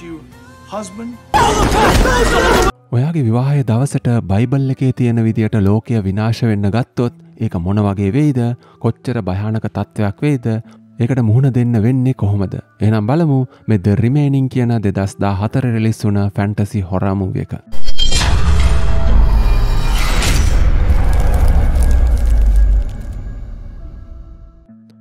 you husband ඔයාගේ විවාහය දවසට බයිබල් එකේ තියෙන විදියට ලෝකය විනාශ වෙන්න ගත්තොත් ඒක මොන වගේ වෙයිද කොච්චර භයානක තත්ත්වයක් වෙයිද ඒකට මුහුණ දෙන්න වෙන්නේ කොහොමද. එනම් බලමු මෙද රිමේනිං කියන දෙදස්දා හතර රෙලිස් වුන ෆැන්ටසි හොරාමුව එක.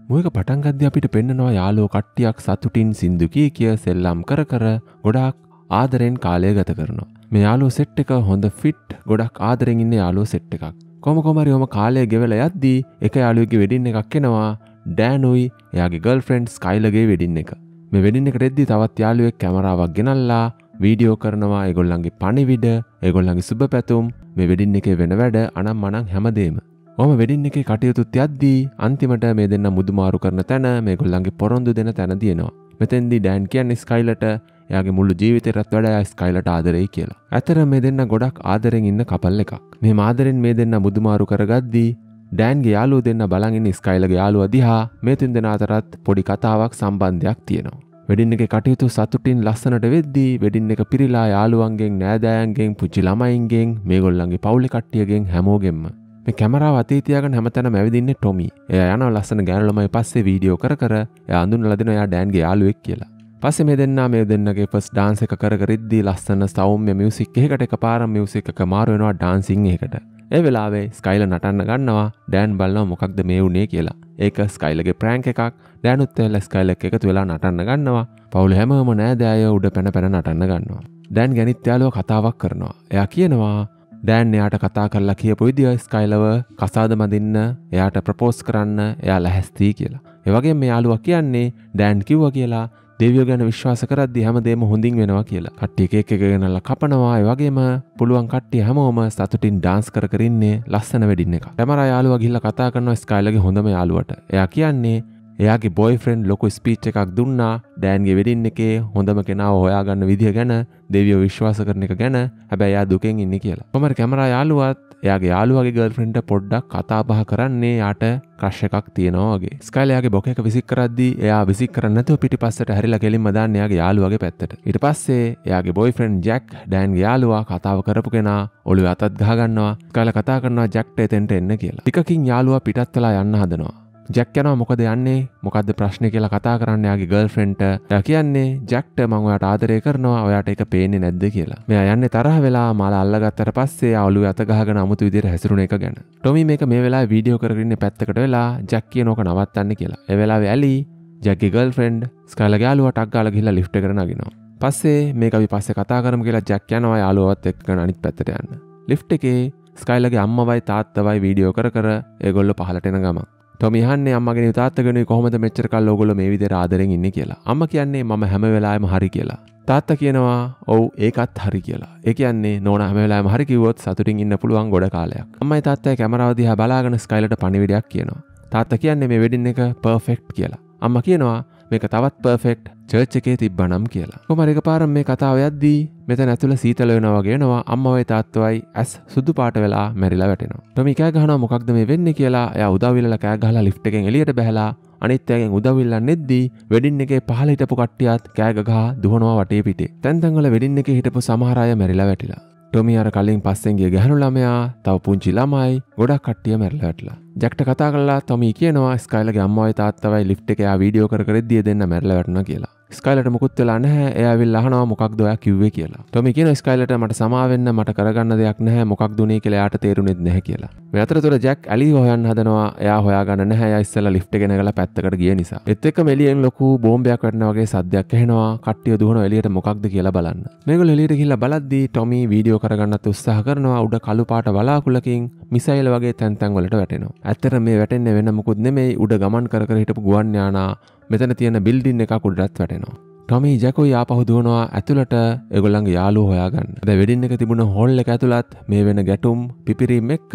මුවක පටන්ගද්‍ය අපිට පෙන්න්නනවා යාලෝ කට්ටියක් සතුටින් සිින්දුකී කිය සෙල්ලම් කර කර ගොඩාක් ආදරෙන් කාලය ගත කරනවා. මේ යාලෝ සෙට් එක හොඳ ෆිට් ගොඩක් ආදරෙන් ඉන්න යාලෝ සෙට් එකක්. කොමකොමරි ඔම කාලය ගෙවල යද්දී එක යාලුවගේ වෙඩින්න එකක් කෙනවා ඩෑනුයි එයාගේ ගල් ෆ්‍රෙන්ඩ් ස්කයිලගේ වෙඩින්න එක. මේ වෙඩින්න එක රෙද්දි තවත් යාලුවෙක් කැමරාවක් ගෙනල්ලා වීඩියෝ කරනවා ඒගොල්ලන්ගේ පණිවිඩ ඒගොල්ලන්ගේ සුබ පැතුම් මේ වෙඩින්න එක වෙන වැඩ අනම් මනං හැමදේම. ඔම වෙඩින්න එක කටයුතුත් යද්දී අන්තිමට මේ දෙන්න මුදුමාරු කරන තැන මේ ගොල්ලන්ගේ පොරොන්දු දෙන තැන තියෙනවා. මෙතැන්දි ඩෑන් කියන්න ස්කයිලට එයාගේ මුළු ජීවිතයරත් වැඩ ස්කයිලට ආදරෙයි කියලා. ඇතර මේ දෙන්න ගොඩක් ආදරෙන් ඉන්න කපල් එකක්. මේ මාදරෙන් මේ දෙන්න මුදුමාරු කරගද්දී ඩෑන්ගේ යාලු දෙන්න බලගින් ස්කයිලගේ යාලුව දිහා මේ තුන් දෙෙන අතරත් පොඩි කතාවක් සම්බන්ධයක් තියෙනවා. වෙඩින්න එක කටයුතු සතුටින් ලස්සනට වෙද්දී වෙඩින්න එක පිරිලා යාළුවන්ගෙන් නෑදෑයන්ගෙන් පුච්චි ළමයින්ගෙන් මේ ගොල්ලන්ගේ පවුලි කට්ටියගෙන් හැමෝගෙන්ම මේ කැමරාව අතීතියගන හැමතැන මැවිදින්න ටොමි. එය යන ලස්සන ගෑනලමයි පස්සේ වීඩියෝ කර කර අඳුන් ලදින යා ඩෑන්ගේ යාලුවෙක් කියලා. පස්සෙ මේ දෙන්න මේ දෙන්නගේ පස් ඩාන්ස එක කරරිද්දී ලස්සන සෞම්‍ය මියසික් එකට එක පාර මියසික් එක මාරුවෙනවා ඩාන්සිං එකට ඒ වෙලාවේ ස්කයිල නටන්න ගන්නවා ඩෑන් බලන්න මොකක්ද මේ වුණේ කියලා. ඒක ස්කයිලගේ ප්‍රෑන්ක එකක්. ඩෑනුත්තෙල් ස්කයිල එකතු වෙලා නටන්න ගන්නවා. පවුල හැමම නෑදෑය උඩ පැන පැන නටන්න ගන්නවා. ඩෑන් ගැනිත්‍යාලෝ කතාවක් කරනවා. එයා කියනවා ඩෑන් එයාට කතා කරලා කියපු විදිිය ස්කයිලව කසාද මදින්න එයාට ප්‍රපෝස් කරන්න එයා ලැහැස්තිී කියලා. ඒවගේ මේ යාලුවක් කියන්නේ ඩෑන් කිව්ව කියලා දෙවියෝ ගැන විශ්වාස කරද්දි හැමදේම හොඳින් වෙනවා කියලා. කට්ටිය එක එක ගෙනල්ලා කපනවා. ඒ වගේම පුළුවන් කට්ටිය හැමෝම සතුටින් ඩාන්ස් කර කර ඉන්නේ ලස්සන වෙඩින් එක. කැමරා යාළුවා ගිහිල්ලා කතා කරනවා ස්කයිලගේ හොඳම යාළුවට. එයා කියන්නේ එයාගේ බොයිෆ්‍රෙන්ඩ් ලොකු ස්පීච් එකක් දුන්නා ඩෑන්ගේ වෙඩින් එකේ හොඳම කෙනාව හොයාගන්න විදිහ ගැන දෙවියෝ විශ්වාස කරන එක ගැන හැබැයි එයා දුකෙන් ඉන්නේ කියලා. කොහමද කැමරා යාළුවත් එයාගේ යාළුවගේ ගර්ල්ෆ්‍රෙන්ඩ්ට පොඩ්ඩක් කතා බහ කරන්නේ යාට ක්‍රශ් එකක් තියෙනවා වගේ. ස්කයිල් එයාගේ බොක එක විසික් කරද්දී එයා විසික් කරන්නේ නැතුව පිටිපස්සට හැරිලා කෙලින්ම දාන්නේ එයාගේ යාළුවගේ පැත්තට. ඊට පස්සේ එයාගේ බොයිෆ්‍රෙන්ඩ් ජැක් ඩෑන්ගේ යාළුවා කතාව කරපු කෙනා ඔළුවේ අතත් ගහ ගන්නවා. ස්කයිල් කතා කරනවා ජැක්ට එතෙන්ට එන්න කියලා. ටිකකින් යාළුවා පිටත් වෙලා යන්න හදනවා. ජැක් යනවා මොකද යන්නේ? මොකද ප්‍රශ්න කියලා කතා කරන්න යාගේ ගල් ෆ්‍රෙන්ට ය කියන්නේ ජැක්ට මංවයට ආදරය කරනවා. ඔයාට එක පේන්නේ නැද්ද කියලා. මෙයා යන්න තරහ වෙලා මල අල්ලගත්තර පස්සේ අවුලු අතගහගෙන අමුතු විදිර හැසරුණ එක ගැන. ටොමි මේක මේ වෙලා වීඩියෝ කරන්න පැත්තකට වෙලා ජැක්කිය නොක නවත්තන්න කියලා. එවෙලා ඇලි ජැකි ගල් ෆ්‍රෙන්ඩ් ස්කලගයාලුව ටක් ගාල ගහිලා ලිට් කරනගෙනවා පස්සේ මේක අපි පස්සේ කතා කරම කියලා ජැක් යනවා. යාලුවත් එක්ක අනිත් පැත්තට යන්න. ලිෆ් එකේ ස්කයිලගේ අම්මවයි තාත්තවයි වීඩියෝ කර කර ඒගොල්ල පහලටෙන ගම ටොමිහන්නේ අම්මගෙන තාත්තගෙන කොහොමද මෙච්චර කල් ඔගොල මේ විදිහට ආදරෙන් ඉන්නේ කියලා. අම්ම කියන්නේ මම හැම වෙලාවෙම හරි කියලා. තාත්තා කියනවා ඔව් ඒකත් හරි කියලා. ඒ කියන්නේ නෝන හැම වෙලාවෙම හරි කිව්වොත් සතුටින් ඉන්න පුළුවන් ගොඩ කාලයක්. අම්මයි තාත්තයි කැමරාව දිහා බලාගෙන ස්කයිලට පණිවිඩයක් කියනවා. තාත්තා කියන්නේ මේ වෙඩින් එක පර්ෆෙක්ට් කියලා. අම්මා කියනවා මේක තවත් පර්ෆෙක්ට් චර්ච් එකේ තිබ්බනම් කියලා. කොහමද එකපාරම මේ කතාව යද්දී මෙතන ඇතුළ සීතල වෙනවා වගේනවා අම්මවයි තාත්තවයි ඇස් සුදු පාට වෙලා මැරිලා වැටෙනවා. ටොමි කෑ ගහනවා මොකක්ද මේ වෙන්නේ කියලා එයා උදව් ඉල්ලලා කෑ ගහලා ලිෆ්ට් එකෙන් එළියට බහැලා අනිත් අයගෙන් උදව් ඉල්ලන්න නෙද්දී වෙඩින් එකේ පහළ හිටපු කට්ටියත් කෑ ගහා දුවනවා වටේ පිටේ. තැන් තැන්වල වෙඩින් එකේ හිටපු සමහර අය මැරිලා වැටිලා. ටොමි අර කලින් පස්සෙන්ගේ ගැහනු ළමයා තව පුංචි ළමයි ගොඩක් කට්ටිය මැරලා වැටලා. ජැක්ට කතා කලා තොමි කියනවා ස්කයිලගේ අම්මයි තාත්තවයි ලිෆ්ට එක වීඩියෝ කර දිය දෙන්න මැරල වැටන කියලා ස්කයිලට මුකුත් වෙලා නැහැ. එයාවිල් අහනවා මොකක් දොයා කිව්වේ? කියලා. ටොමි කියන ස්කයිලට මට සමාවෙන්න මට කරගන්න දෙයක් නැහැ. මොකක් දුනේ කියලා යාට තේරුණෙත් නැහැ කියලා. මේ අතරතුර ජැක් ඇලි හොයන්න හදනවා. එයා හොයාගන්න නැහැ. එයා ඉස්සෙල්ලා ලිෆ්ට් එක ගෙනගලා පැත්තකට ගිය නිසා. ඒත් එක්ක මෙලියෙන් ලොකු බෝම්බයක් වැටෙනා වගේ සද්දයක් ඇහෙනවා. කට්ටිය දුවන එළියට මොකක්ද කියලා බලන්න. මේගොල්ලෝ එළියට ගිහිල්ලා බලද්දී ටොමි වීඩියෝ කරගන්නත් උත්සාහ කරනවා. උඩ කළු පාට වලාකුලකින් මිසයිල් වගේ තැන් තැන් වලට වැටෙනවා. ඇත්තට මේ වැටෙන්නේ වෙන මුකුත් නෙමෙයි. උඩ ගමන් කර කර හිටපු ගුවන් යානා මෙතන තියෙන බිල්ඩින් එකක් උඩටත් වැටෙනවා. ටොමි ජැකොයි ආපහු දුවනවා ඇතුළට එගොල්ලන්ගේ යාලු හොයාගන්න. ද වෙඩින් එක තිබුණ හොල් එක ඇතුළත් මේ වෙන ගැටුම් පිපිරීම් එක්ක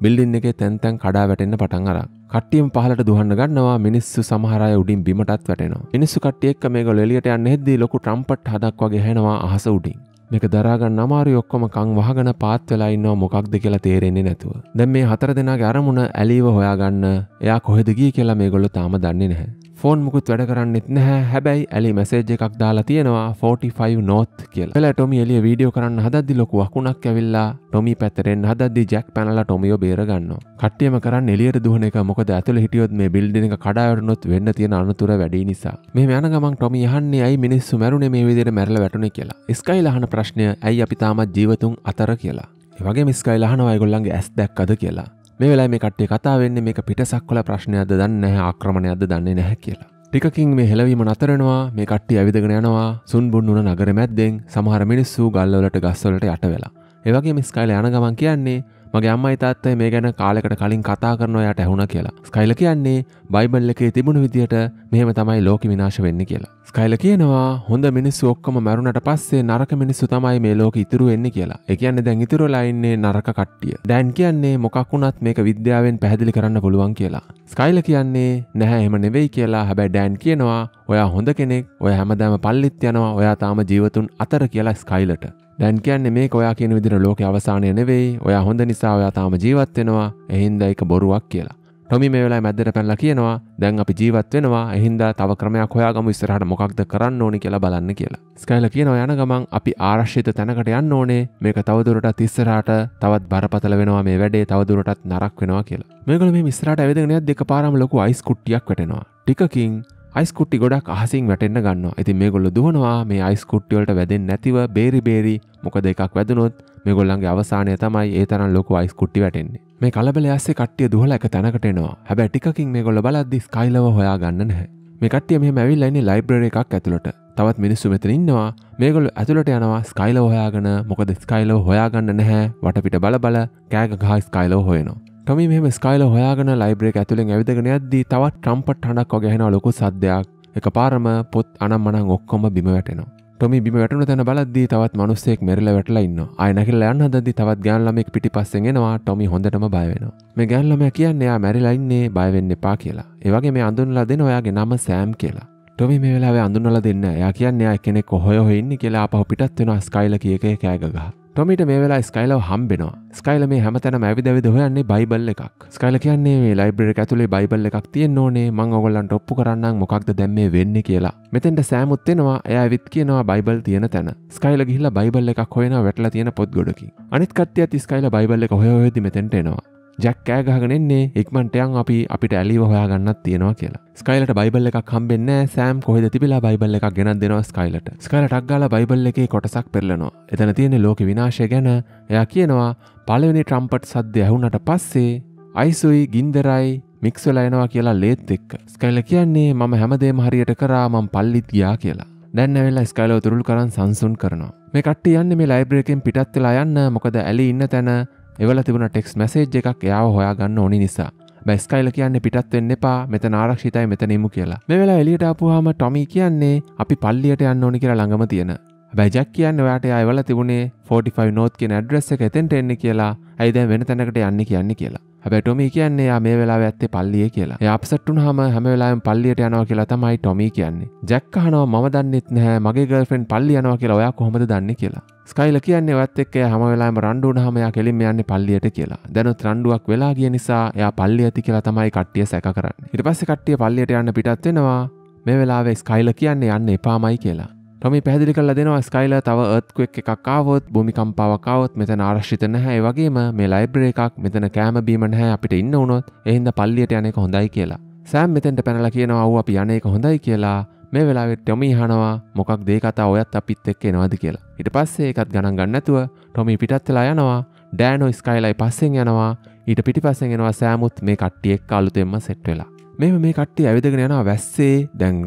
බිල්ඩින් එකේ තැන් තැන් කඩා වැටෙන්න පටන් අරන්. කට්ටියම පහලට දුහන්න ගන්නවා මිනිස්සු සමහර අය උඩින් බිමටත් වැටෙනවා. මිනිස්සු කට්ටිය එක්ක මේගොල්ලෝ එළියට යන්න හෙද්දී ලොකු ට්‍රම්පට් හදක් වගේ හෙනවා අහස උඩින්. මේක දරාගන්න අමාරුයි ඔක්කොම කං වහගෙන පාත් වෙලා ඉන්නවා මොකක්ද කියලා තේරෙන්නේ නැතුව. දැන් මේ හතර දෙනාගේ අරමුණ ඇලීව හොයාගන්න එයා කොහෙද ගියේ කියලා මේගොල්ලෝ තාම දන්නේ නැහැ. ෆෝන් මුකුත් වැඩ කරන්නෙත් නැහැ හැබැයි ඇලි මැසේජ් එකක් දාලා තියෙනවා 45 නෝත් කියලා. එලා ටොමි එළිය වීඩියෝ කරන්න හදද්දි ලොකු වකුණක් ඇවිල්ලා ටොමි පැත්තෙන් හදද්දි ජැක් පැනලා ටොමියෝ බේර ගන්නවා. කට්ටියම කරන්න එළියට දුවන එක මොකද ඇතුළේ හිටියොත් මේ බිල්ඩින් එක කඩා වැටුනොත් වෙන්න තියෙන අනතුර වැඩි නිසා. මේ යන ගමන් ටොමි අහන්නේ ඇයි මිනිස්සු මැරුණේ මේ විදිහට මැරලා වැටුනේ කියලා. ස්කයිලා අහන ප්‍රශ්නය ඇයි අපි තාමත් ජීවතුන් අතර කියලා. ඒ වගේ මිස්කයිලා අහනවා ඒගොල්ලන්ගේ ඇස් දැක්කද කියලා. මේ වෙලා මේ කට්ටිය කතා වෙන්නේ මේක පිටසක්වල ප්‍රශ්නයක්ද දන්නේ නැහැ ආක්‍රමණයක්ද දන්නේ නැහැ කියලා. ටිකකින් මේ හෙලවීම නතරනවා මේ කට්ටිය ඇවිදගෙන යනවා සුන් බුන්නුන නගර මැද්දෙන් සමහර මිනිස්සු ගල්වලට ගස්වලට යට වෙලා. ඒ වගේ මිස්කයිල යන ගමන් කියන්නේ මගේ අම්මයි තාත්තයි මේ ගැන කාලෙකට කලින් කතා කරනවා යට ඇහුණ කියලා. ස්කයිල කියන්නේ බයිබල් එකේ තිබුණු විදියට මෙහෙම තමයි ලෝක විනාශ වෙන්නේ කියලා. ස්කයිල කියනවා හොඳ මිනිස්සු ඔක්කොම මැරුණට පස්සේ නරක මිනිස්සු තමයි මේ ලෝක ඉතුරු වෙන්නේ කියලා. ඒ කියන්නේ දැන් ඉතුරු වෙලා ඉන්නේ නරක කට්ටිය. දැන් කියන්නේ මොකක් වුණත් මේක විද්‍යාවෙන් පැහැදිලි කරන්න පුළුවන් කියලා. ස්කයිල කියන්නේ නැහැ එහෙම නෙවෙයි කියලා. හැබැයි ඩෑන් කියනවා ඔයා හොඳ කෙනෙක්. ඔය හැමදාම පල්ලිත් යනවා. ඔයා තාම ජීවතුන් අතර කියලා ස්කයිලට. දැන් කියන්නේ මේ ඔයා කියන විදිර ලෝක අවසානය නෙවෙයි ඔයා හොඳ නිසා ඔයා තාම ජීවත් වෙනවා එහින්ද එක බොරුවක් කියලා. ටොමි මේ වෙලා මැද්දට පැනලා කියනවා දැන් අපි ජීවත් වෙනවා එහින්දා තව ක්‍රමයක් හොයාගමු ඉස්සරහට මොකක්ද කරන්න ඕනි කියලා බලන්න කියලා. ස්කයිල කියනවා යන ගමන් අපි ආරක්ෂිත තැනකට යන්න ඕනේ මේක තවදුරටත් ඉස්සරහට තවත් බරපතල වෙනවා මේ වැඩේ තවදුරටත් නරක් වෙනවා කියලා. මේගොල්ලෝ මේ ඉස්සරහට ඇවිදගෙන යද්දි එකපාරම ලොකු අයිස් කුට්ටියක් වැටෙනවා. ටිකකින් අයිස්කුට්ටි ගොඩක් අහසින් වැටෙන්න්න ගන්න ඉතින් මේ ගොල්ල දුවනවා. මේ අයිස්කුට්ටිවලට වැදෙන් නැතිව බේරි බේරි. මොකද එකක් වැදනොත් මේ ගොල්ලන්ගේ අවසානය තමයි ඒ තරන් ලොකු අයිස්කුට්ටි වැටෙන්නේ. මේ කලබල ඇස්සේ කට්ටිය දුහල එක තැනකටෙනවා හැබැ ටිකින් මේ ගොල්ල බලද්දි ස්කයිලව හොයා ගන්න නැහැ. මේ කට්ටිය මේ මැවිල්ලන්නේ ලයිබ්‍රර එකක් ඇතුළට. තවත් මිනිස්සු මෙතන ඉන්නවා. මේගොල්ල ඇතුළට යනවා ස්කයිලව හොයාගන. මොකද ස්කයිලව හොයාගන්න නැහැ. වටපිට බල බල කෑග ගහ ස්කයිලව හොයනවා. ටොමි මෙම ස්කයිල හොයාගෙන ලයිබ්‍රේක ඇතුළෙන් ඇවිදගෙන යද්දී තවත් ට්‍රම්පට හඬක් වගහෙන ලොකු සද්‍යයක් එක පාරම පොත් අනම් මනං ඔක්කොම බිම වැටෙනවා. ටොමි බිම වැටුන තැන බලද්දී තවත් මනුස්සෙක් මෙරල වැටලා ඉන්න අය නැකිල්ල යන්න හදදි තවත් ගෑන්ලමෙක් පිටි පස්සෙන් එනවා. ටොමි හොඳටම බයවෙනවා මේ ගෑන්ලම කියන්නේ එයා මැරිලා ඉන්නේ බයවෙන්න එපා කියලා. ඒවගේ මේ අඳුන්ලා දෙන ඔයාගේ නම සෑම් කියලා. ටොමි මේ වෙලාවේ අඳුනලා දෙන්න එයා කියන්නේ එයා කෙනෙක් හොය හොය ඉන්නේ කියලා ආපහු පිටත් වෙනවා ස්කයිල කියක කෑගගහ ටොමිට මේ වෙලා ස්කයිලව හම්බෙනවා. ස්කයිල මේ හැමතැන ඇවිදවිද හොයන්නේ බයිබල් එකක්. ස්කයිල කියන්නේ මේ ලයිබ්‍ර ඇතුලේ බයිබල් එකක් තියෙන් ඕනේ. මං ඔගොල්ලන්ට ඔප්පු කරන්න මොකක්ද දැම්මේ වෙන්න කියලා. මෙතෙන්ට සෑමුත්තෙනවා එය විත් කියනවා බයිබල් තියෙන තැන. ස්කයිල ගිහිලා බයිබල් එකක් හොයන වැටලා තියෙන පොත් ගොඩකි අනිත් කත්තිය ස්කයිල බයිබල් එක හොයෝදි මෙතෙන්ට එනවා. ජැක් කෑගහගෙනෙන්නේ ඉක්මන්ටයන් අපි අපිට ඇලිව හොයාගන්නත් තියෙනවා කියලා. ස්කයිලට බයිබල් එකක් හම්බෙන්න සෑම් කොහෙද තිබිලා බයිබල් එකක් ගෙනත් දෙනවා ස්කයිලට ස්කයිලට අක්ගාල බයිබල් එකේ කොටසක් පෙරලනවා. එතන තියෙන ලෝක විනාශය ගැන. එයා කියනවා පලවෙනි ට්‍රම්පට් සද්‍ය ඇහුනට පස්සේ අයිසුයි ගින්දරයි මික්ස්වල එනවා කියලා ලේත් එක්ක. ස්කයිල කියන්නේ මම හැමදේම හරියට කරා මං පල්ලිත් ගියා කියලා. දැන්න වෙලා ස්කයිලෝ තුරුල් කරන් සංසුන් කරනවා. මේ කට්ටි යන්න මේ ලයිබ්‍රේකෙන් පිටත් වෙලා යන්න. මොකද ඇලි ඉන්න තැන එවල තිබුණ ටෙක්ස් මැසේජ් එකක් එයාව හොයා ගන්න ඕනි නිසා. බැස්කයිල කියන්නේ පිටත් වෙන්න එපා මෙතන ආරක්ෂිතයි මෙතනෙමු කියලා. මේ වෙලා එලියට ආපුවාම ටොමි කියන්නේ අපි පල්ලියට යන්න ඕනි කියලා ළඟම තියෙන. බැජක් කියන්න ඔයාට අයවල තිබුණේ 45 නෝත් කියන ඇඩ්‍රස් එක එතෙන්ට එන්න කියලා. ඇයි දැන් වෙන තැනකට යන්න කියන්නේ කියලා. හැබැයි ටොමි කියන්නේ යා මේ වෙලාවේ ඇත්තේ පල්ලියේ කියලා. එයා අප්සෙට් වුණාම හැම වෙලාවෙම පල්ලියට යනවා කියලා තමයි ටොමි කියන්නේ. ජැක් අහනවා මම දන්නෙත් නැහැ මගේ ගර්ල්ෆ්‍රෙන්ඩ් පල්ලි යනවා කියලා ඔයා කොහොමද දන්නේ කියලා. ස්කයිල කියන්නේ ඔයත් එක්ක හැම වෙලාවෙම රණ්ඩු වුණාම එයා කෙලින්ම යන්නේ පල්ලියට කියලා. දැනුත් රණ්ඩුවක් වෙලා ගිය නිසා එයා පල්ලිය ඇති කියලා තමයි කට්ටිය සැක කරන්නේ. ඊට පස්සේ කට්ටිය පල්ලියට යන්න පිටත් වෙනවා. මේ වෙලාවේ ස්කයිල කියන්නේ යන්න එපාමයි කියලා. ටොමි පැදිලි කල දෙනවා ස්කයිල තව ඒත්කුවක් එකක් ආවොත් භූමිකම්පාවක් ආවොත් මෙතන ආරක්ෂිත නැහැ ඒ වගේම මේ ලයිබ්‍රරි එකක් මෙතන කෑම බීම නැහැ අපිට ඉන්න වුණොත් එහෙනම් පල්ලියට යන එක හොඳයි කියලා. සෑම් මෙතෙන්ට පැනලා කියනවා අවු අපි යන එක හොඳයි කියලා මේ වෙලාවෙත් ටොමි හනවා මොකක් දේ කතා ඔයත් අපිත් එක්ක එනවාද කියලා. ඊට පස්සේ ඒකත් ගණන් ගන්න නැතුව ටොමි පිටත් වෙලා යනවා. ඩෑනෝ ස්කයිලයි පස්සෙන් යනවා. ඊට පිටිපස්සෙන් එනවා සෑමුත් මේ කට්ටිය එක්ක අලුතෙන්ම සෙට් වෙලා. මේව මේ කට්ටිය ඇවිදගෙන යනවා වැස්සේ දැන්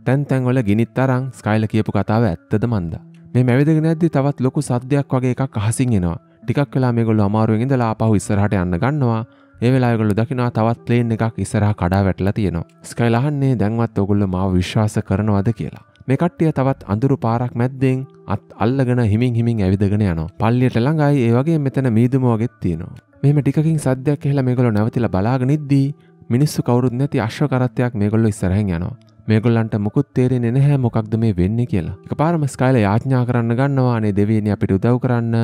රෑ තැන් තැන්වල ගිනිත් තරං ස්කයිල කියපු කතාව ඇත්තද මන්ද. මේ මැවිදගෙන ඇද්දි තවත් ලොකු සද්දයක් වගේ එකක් අහසින් එනවා. ටිකක් වෙලා මේගොල්ලෝ අමාරුවෙන් ඉඳලා ආපහු ඉස්සරහට යන්න ගන්නවා. ඒ වෙලාගොල්ල දකිනවා තවත් ප්ලේන් එකක් ඉස්සරහ කඩා වැටලා තියෙනවා. ස්කයිල් අහන්නේ දැන්වත් ඔගොල්ලෝ මාව විශ්වාස කරනවද කියලා. මේ කට්ටිය තවත් අඳුරු පාරක් මැද්දෙන් අත් අල්ලගෙන හිමින් හිමින් ඇවිදගෙන යනවා. පල්ලියට ළඟයි ඒ වගේ මෙතන මීදුම වගෙත් තියෙනවා. මෙහෙම ටිකකින් සද්දයක් ඇහිලා මේගොල්ලෝ නැවතිලා බලාගෙන ඉද්දී මිනිස්සු කවුරුත් නැති අශ්ව කරත්තයක් මේගොල්ලෝ ඉස්සරහින් යනවා. මේගොල්ලන්ට මුකුත් තේරෙන්නේ නැහැ මොකක්ද මේ වෙන්නේ කියලා. එකපාරම ස්කයිල යාඥා කරන්න ගන්නවා අනේ දෙවියනි අපිට උදව් කරන්න.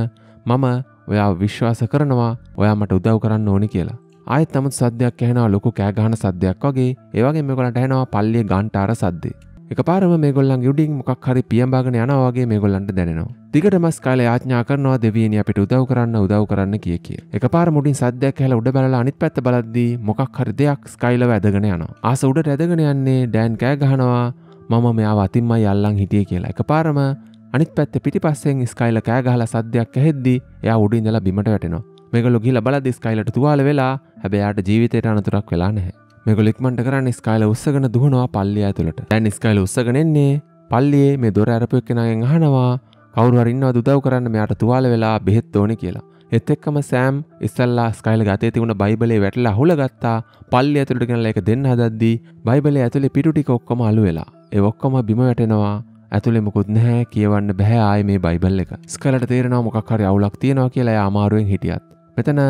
මම ඔයා විශ්වාස කරනවා ඔයා මට උදව් කරන්න ඕනි කියලා. ආයෙත් නමුත් සද්දයක් ඇහෙනවා ලොකු කෑගහන සද්දයක් වගේ ඒ වගේ මේගොල්ලන්ට ඇහෙනවා පල්ලියේ ගාන්ටාර සද්දේ. එකපාරම මේගොල්ලන් යුඩින් මොකක් හරි පියම්බාගෙන යනවා වගේ මේගොල්ලන්ට දැනෙනවා. දිගටම ස්කයිල යාඥා කරනවා දෙවියනි අපිට උදව් කරන්න උදව් කරන්න කිය කිය. එකපාර මුඩින් සද්දයක් ඇහලා උඩ බලලා අනිත් පැත්ත බලද්දී මොකක් හරි දෙයක් ස්කයිලව ඇදගෙන යනවා. ආස උඩට ඇදගෙන යන්නේ ඩෑන් කෑ ගහනවා මම මෙයාව අතින්මයි අල්ලන් හිටියේ කියලා. එකපාරම අනිත් පැත්තේ පිටිපස්සෙන් ස්කයිල කෑ ගහලා සද්දයක් ඇහෙද්දී එයා උඩින් ඉඳලා බිමට වැටෙනවා. මේගොල්ලෝ ගිහලා බලද්දී ස්කයිලට තුවාල වෙලා හැබැයි යාට ජීවිතේට අනතුරක් වෙලා නැහැ. මේගොල්ලෝ ඉක්මනට කරන්නේ ස්කයිල උස්සගෙන දුවනවා පල්ලිය ඇතුළට. දැන් ස්කයිල උස්සගෙන එන්නේ පල්ලියේ මේ දොර අරපු එක්කෙනාගෙන් අහනවා කවුරු හරි ඉන්නවද උදව් කරන්න මෙයාට තුවාල වෙලා බෙහෙත් ඕනේ කියලා. එත් එක්කම සෑම් ඉස්සල්ලා ස්කයිල ගතේ තිබුණ බයිබලේ වැටලා හුලගත්තා පල්ලිය ඇතුළට ගෙනලා ඒක දෙන්න හදද්දී බයිබලේ ඇතුලේ පිටු ටික ඔක්කොම අලු වෙලා. ඒ ඔක්කොම බිම වැටෙනවා ඇතුළෙ මුකුත් නැහැ කියවන්න බැහැ ආය මේ බයිබල් එක ස්කලට තේරෙනවා මොකක් හරි අවුලක් තියෙනවා කියලා එයා අමාරුවෙන් හිටියත් මෙතන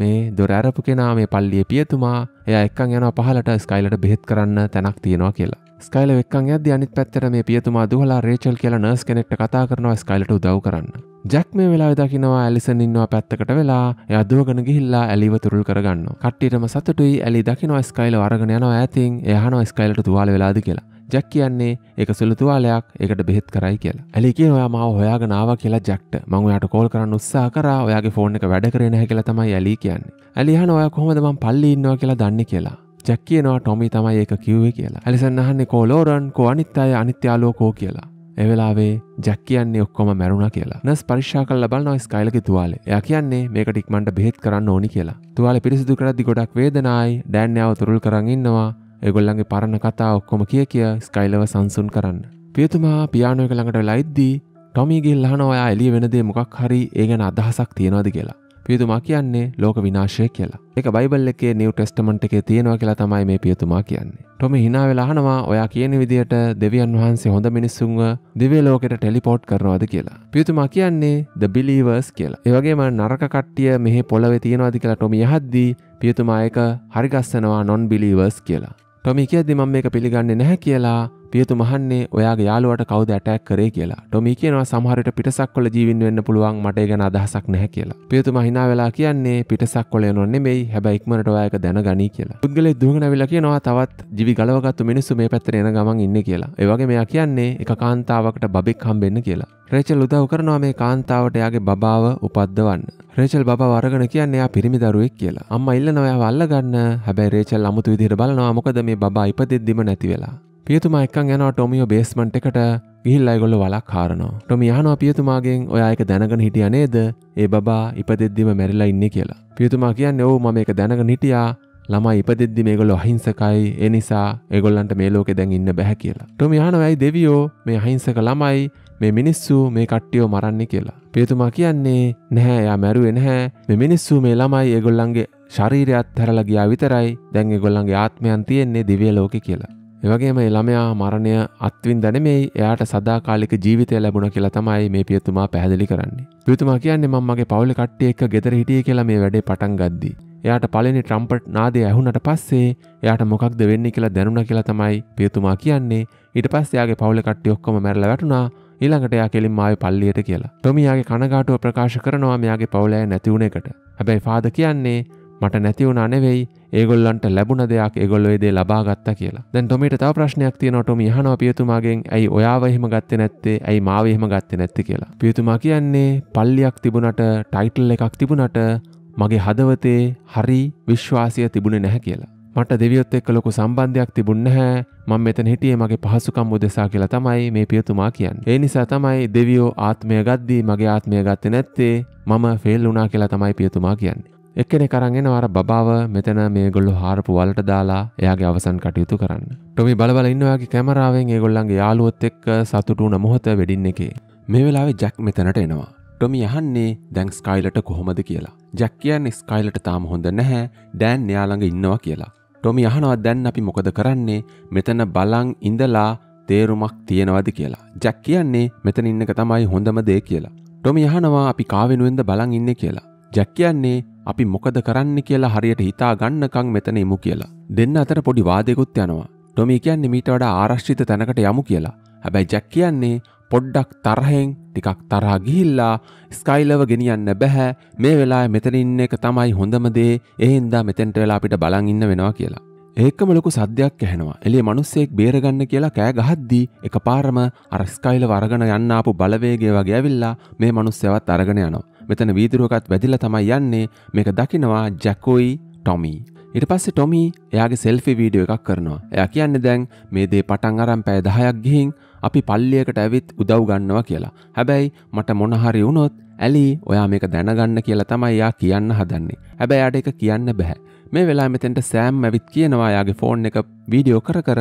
මේ දොර ඇරපු කෙනා මේ පල්ලිය පියතුමා එයා එක්කන් යනවා පහලට ස්කයිලට බෙහෙත් කරන්න තැනක් තියෙනවා කියලා. ස්කයිල එක්කන් යද්දි අනිත් පැත්තට මේ පියතුමා දුහලා රේචල් කියලා නර්ස් කෙනෙක්ට කතා කරනවා ස්කයිලට උදව් කරන්න. ජැක් මේ වෙලා දකිනවා ඇලිසන් ඉන්නවා පැත්තකට වෙලා එයා දුවගෙන ගිහිල්ලා ඇලිව තුරුල් කරගන්න කට්ටියටම සතුටුයි ඇලි දකිනවා ස්කයිල අරගෙන යනවා ඇතින් එයාහනවා ස්කයිලට තුවාල වෙලාද කියලා. ජැක් කියන්නේ ඒක සුළු තුවාලයක් ඒකට බෙහෙත් කරයි කියලා. ඇලි කියන ඔයා මාව හොයාගෙන ආවා කියලා ජැක්ට. මම ඔයාට කෝල් කරන්න උත්සාහ කරා. ඔයාගේ ෆෝන් එක වැඩ කරේ නැහැ කියලා තමයි ඇලි කියන්නේ. ඇලි අහනවා ඔයා කොහොමද මම පල්ලි ඉන්නවා කියලා දන්නේ කියලා. ජැක් කියනවා ටොමි තමයි ඒක කිව්වේ කියලා. ඇලිසන් අහන්නේ කෝ ලෝරන් කෝ අනිත් අය අනිත් යාළුවෝ කෝ කියලා. එවෙලාවේ ජැක් කියන්නේ ඔක්කොම මැරුණා කියලා. නස් පරික්ෂා කරලා බලනවා ස්කයිලගේ තුවාලේ. එයා කියන්නේ මේකට ඉක්මනට බෙහෙත් කරන්න ඕනි කියලා. තුවාලේ පිරිසිදු කරද්දි ගොඩක් වේදනායි. ඩෑන් යාව තුරුල් කරන් ඉන්නවා. ඒගොල්ලන්ගේ පරණ කතා ඔක්කොම කිය කිය ස්කයිලව සංසුන් කරන්න. පියතුමා පියානෝ එක ළඟට වෙලා ඉද්දී ටොමීගේ ලහන ඔයා එළිය වෙනදේ මොකක් හරි ඒ ගැන අදහසක් තියෙනවද කියලා. පියතුමා කියන්නේ ලෝක විනාශය කියලා. ඒක බයිබල් එකේ නිව් ටෙස්ටමන්ට් එකේ තියෙනවා කියලා තමයි මේ පියතුමා කියන්නේ. ටොමි hina වෙලා අහනවා ඔයා කියන විදියට දෙවියන් වහන්සේ හොඳ මිනිස්සුන්ව දිව්‍ය ලෝකෙට ටෙලිපෝට් කරනවද කියලා. පියතුමා කියන්නේ the believers කියලා. ඒ වගේම නරක කට්ටිය මෙහි පොළවේ තියෙනවද කියලා ටොමි අහද්දී පියතුමා ඒක හරිගස්සනවා non believers කියලා. ටොමි කියද්දි මම මේක පිළිගන්නේ නැහැ කියලා පියතු මහන්නේ ඔයාගේ යාළුවට කවුද ඇටැක් කරේ කියලා. ටොමි කියනවා සමහරට පිටසක්වල ජීවින් වෙන්න පුළුවන් මට ඒ ගැන අදහසක් නැහැ කියලා. පියතුමා hina වෙලා කියන්නේ පිටසක්වල යනෝ නෙමෙයි හැබැයි ඉක්මනට ඔයා ඒක දැනගනී කියලා. පුද්ගලෙක් දුවගෙන ඇවිල්ලා කියනවා තවත් ජීවි ගලවගත්තු මිනිස්සු මේ පැත්තට එන ගමන් ඉන්නේ කියලා. ඒ වගේ මෙයා කියන්නේ එක කාන්තාවකට බබෙක් හම්බෙන්න කියලා. රේචල් උදව් කරනවා මේ කාන්තාවට එයාගේ බබාව උපද්දවන්න. රේචල් බබාව අරගෙන කියන්නේ එයා පිරිමි දරුවෙක් කියලා. අම්මා ඉල්ලනවා එයාව අල්ලගන්න. හැබැයි රේචල් අමුතු විදිහට බලනවා මොකද මේ බබා ඉපදෙද්දිම නැති වෙලා. පියතුමා එක්කන් යනවා ටොමියෝ බේස්මන්ට් එකට ගිහිල්ලා ඒගොල්ලෝ වලක් හාරනවා. ටොමි අහනවා පියතුමාගෙන් ඔයා ඒක දැනගෙන හිටියා නේද? ඒ බබා ඉපදෙද්දිම මැරිලා ඉන්නේ කියලා. පියතුමා කියන්නේ ඔව් මම ඒක දැනගෙන හිටියා. ළමයි ඉපදෙද්දි මේගොල්ලෝ අහිංසකයි. ඒ නිසා ඒගොල්ලන්ට මේ ලෝකේ දැන් ඉන්න බෑ කියලා. ටොමි අහනවා ඇයි දෙවියෝ මේ අහිංසක ළමයි මේ මිනිස්සු මේ කට්ටියෝ මරන්නේ කියලා. පියතුමා කියන්නේ නැහැ එයා මැරුවේ නැහැ. මේ මිනිස්සු මේ ළමයි ඒගොල්ලන්ගේ ශරීරයත් හැරලා ගියා විතරයි. දැන් ඒගොල්ලන්ගේ ආත්මයන් තියෙන්නේ දිව්‍ය ලෝකේ කියලා. එවගේම ළමයා මරණය අත්වින් දැනෙමෙයි එයාට සදාකාලික ජීවිතය ලැබුණ කියලා තමයි මේ පියතුමා පැහැදිලි කරන්නේ. පියතුමා කියන්නේ මම මගේ පවුලේ කට්ටිය එක්ක ගෙදර හිටියේ කියලා මේ වැඩේ පටන් ගද්දි. එයාට පළවෙනි ට්‍රම්පට් නාදය ඇහුණට පස්සේ එයාට මොකක්ද වෙන්නේ කියලා දැනුණා කියලා තමයි පියතුමා කියන්නේ. ඊට පස්සේ එයාගේ පවුලේ කට්ටිය ඔක්කොම මැරලා වැටුණා. ඊළඟට එයා කෙලින්ම ආවේ පල්ලියට කියලා. ටොමි යාගේ කනගාටුව ප්‍රකාශ කරනවා මෙයාගේ පවුලේ නැති වුණ එකට. හැබැයි ෆාදර් කියන්නේ මට නැති වුණා නෙවෙයි ඒගොල්ලන්ට ලැබුණ දෙයක් ඒගොල්ලෝ ඒ දේ ලබා ගත්තා කියලා. දැන් ටොමීට තව ප්‍රශ්නයක් තියෙනවා ටොමි අහනවා පියතුමාගෙන් ඇයි ඔයාව එහෙම ගත්තේ නැත්තේ? ඇයි මාව එහෙම ගත්තේ නැත්තේ කියලා. පියතුමා කියන්නේ පල්ලියක් තිබුණට ටයිටල් එකක් තිබුණට මගේ හදවතේ හරි විශ්වාසය තිබුණේ නැහැ කියලා. මට දෙවියොත් එක්ක ලොකු සම්බන්ධයක් තිබුණ නැහැ. මම මෙතන හිටියේ මගේ පහසුකම් උදෙසා කියලා තමයි මේ පියතුමා කියන්නේ. ඒ නිසා තමයි දෙවියෝ ආත්මය ගද්දී මගේ ආත්මය ගත්තේ නැත්තේ. මම ෆේල් වුණා කියලා තමයි පියතුමා කියන්නේ. එක්කෙනෙ කරගෙන අර බබාව මෙතන මේ ගොල්ලො හාරපු වලට දාලා එයාගේ අවසන් කටයුතු කරන්න. ටොමි බලබල ඉන්නවාගේ කැමරාවෙන් ඒගොල්ලන්ගේ යාළුවොත් එක්ක සතුටු වුණ මොහොත වෙඩින් එකේ. මේ වෙලාවේ ජැක් මෙතනට එනවා. ටොමි අහන්නේ දැන් ස්කයිලට කොහොමද කියලා. ජැක් කියන්නේ ස්කයිලට තාම හොඳ නැහැ. ඩෑන් එයා ළඟ ඉන්නවා කියලා. ටොමි අහනවා දැන් අපි මොකද කරන්නේ? මෙතන බලන් ඉඳලා තේරුමක් තියෙනවද කියලා. ජැක් කියන්නේ මෙතන ඉන්න එක තමයි හොඳම දේ කියලා. ටොමි අහනවා අපි කාවෙනුවෙන්ද බලන් ඉන්නේ කියලා. ජැක් කියන්නේ අපි මොකද කරන්න කියලා හරියට හිතා ගන්නකං මෙතන ඉමු කියලා. දෙන්න අතර පොඩි වාදයකුත් යනවා. ටොමි කියන්නේ මීට වඩා ආරක්ෂිත තැනකට යමු කියලා. හැබැයි ජැක් කියන්නේ පොඩ්ඩක් තරහෙන් ටිකක් තරහා ගිහිල්ලා ස්කයිලව ගෙනියන්න බැහැ මේ වෙලා මෙතනින්න එක තමයි හොඳමදේ එහෙන්දා මෙතැන්ට වෙලා අපිට බලන් ඉන්න වෙනවා කියලා. ඒකම ලොකු සද්‍යයක් ඇහෙනවා එලිය මනුස්සෙක් බේරගන්න කියලා කෑ ගහද්දී එක පාරම අර ස්කයිල වරගන යන්න ආපු බලවේගේ වගේ ඇවිල්ලා මේ මනුස්සයවත් අරගෙන යනවා. මෙතන වීදුරුවකත් වැදිලා තමයි යන්නේ මේක දකිනවා ජැකෝයි ටොමී. ඉට පස්සේ ටොමී එයාගේ සෙල්ෆි වීඩියෝ එකක් කරනවා. එයා කියන්නේ දැන් මේ දේ පටන් අරන් පැය 10ක් ගිහින් අපි පල්ලියකට ඇවිත් උදව් ගන්නවා කියලා. හැබැයි මට මොන හරි වුණොත් ඇලි ඔයා මේක දැනගන්න කියලා තමයි යා කියන්න හදන්නේ. හැබැයි යාට ඒක කියන්න බෑ. මේ වෙලා මෙතෙන්ට සෑම් ඇවිත් කියනවා යාගේ ෆෝන් එක වීඩියෝ කර කර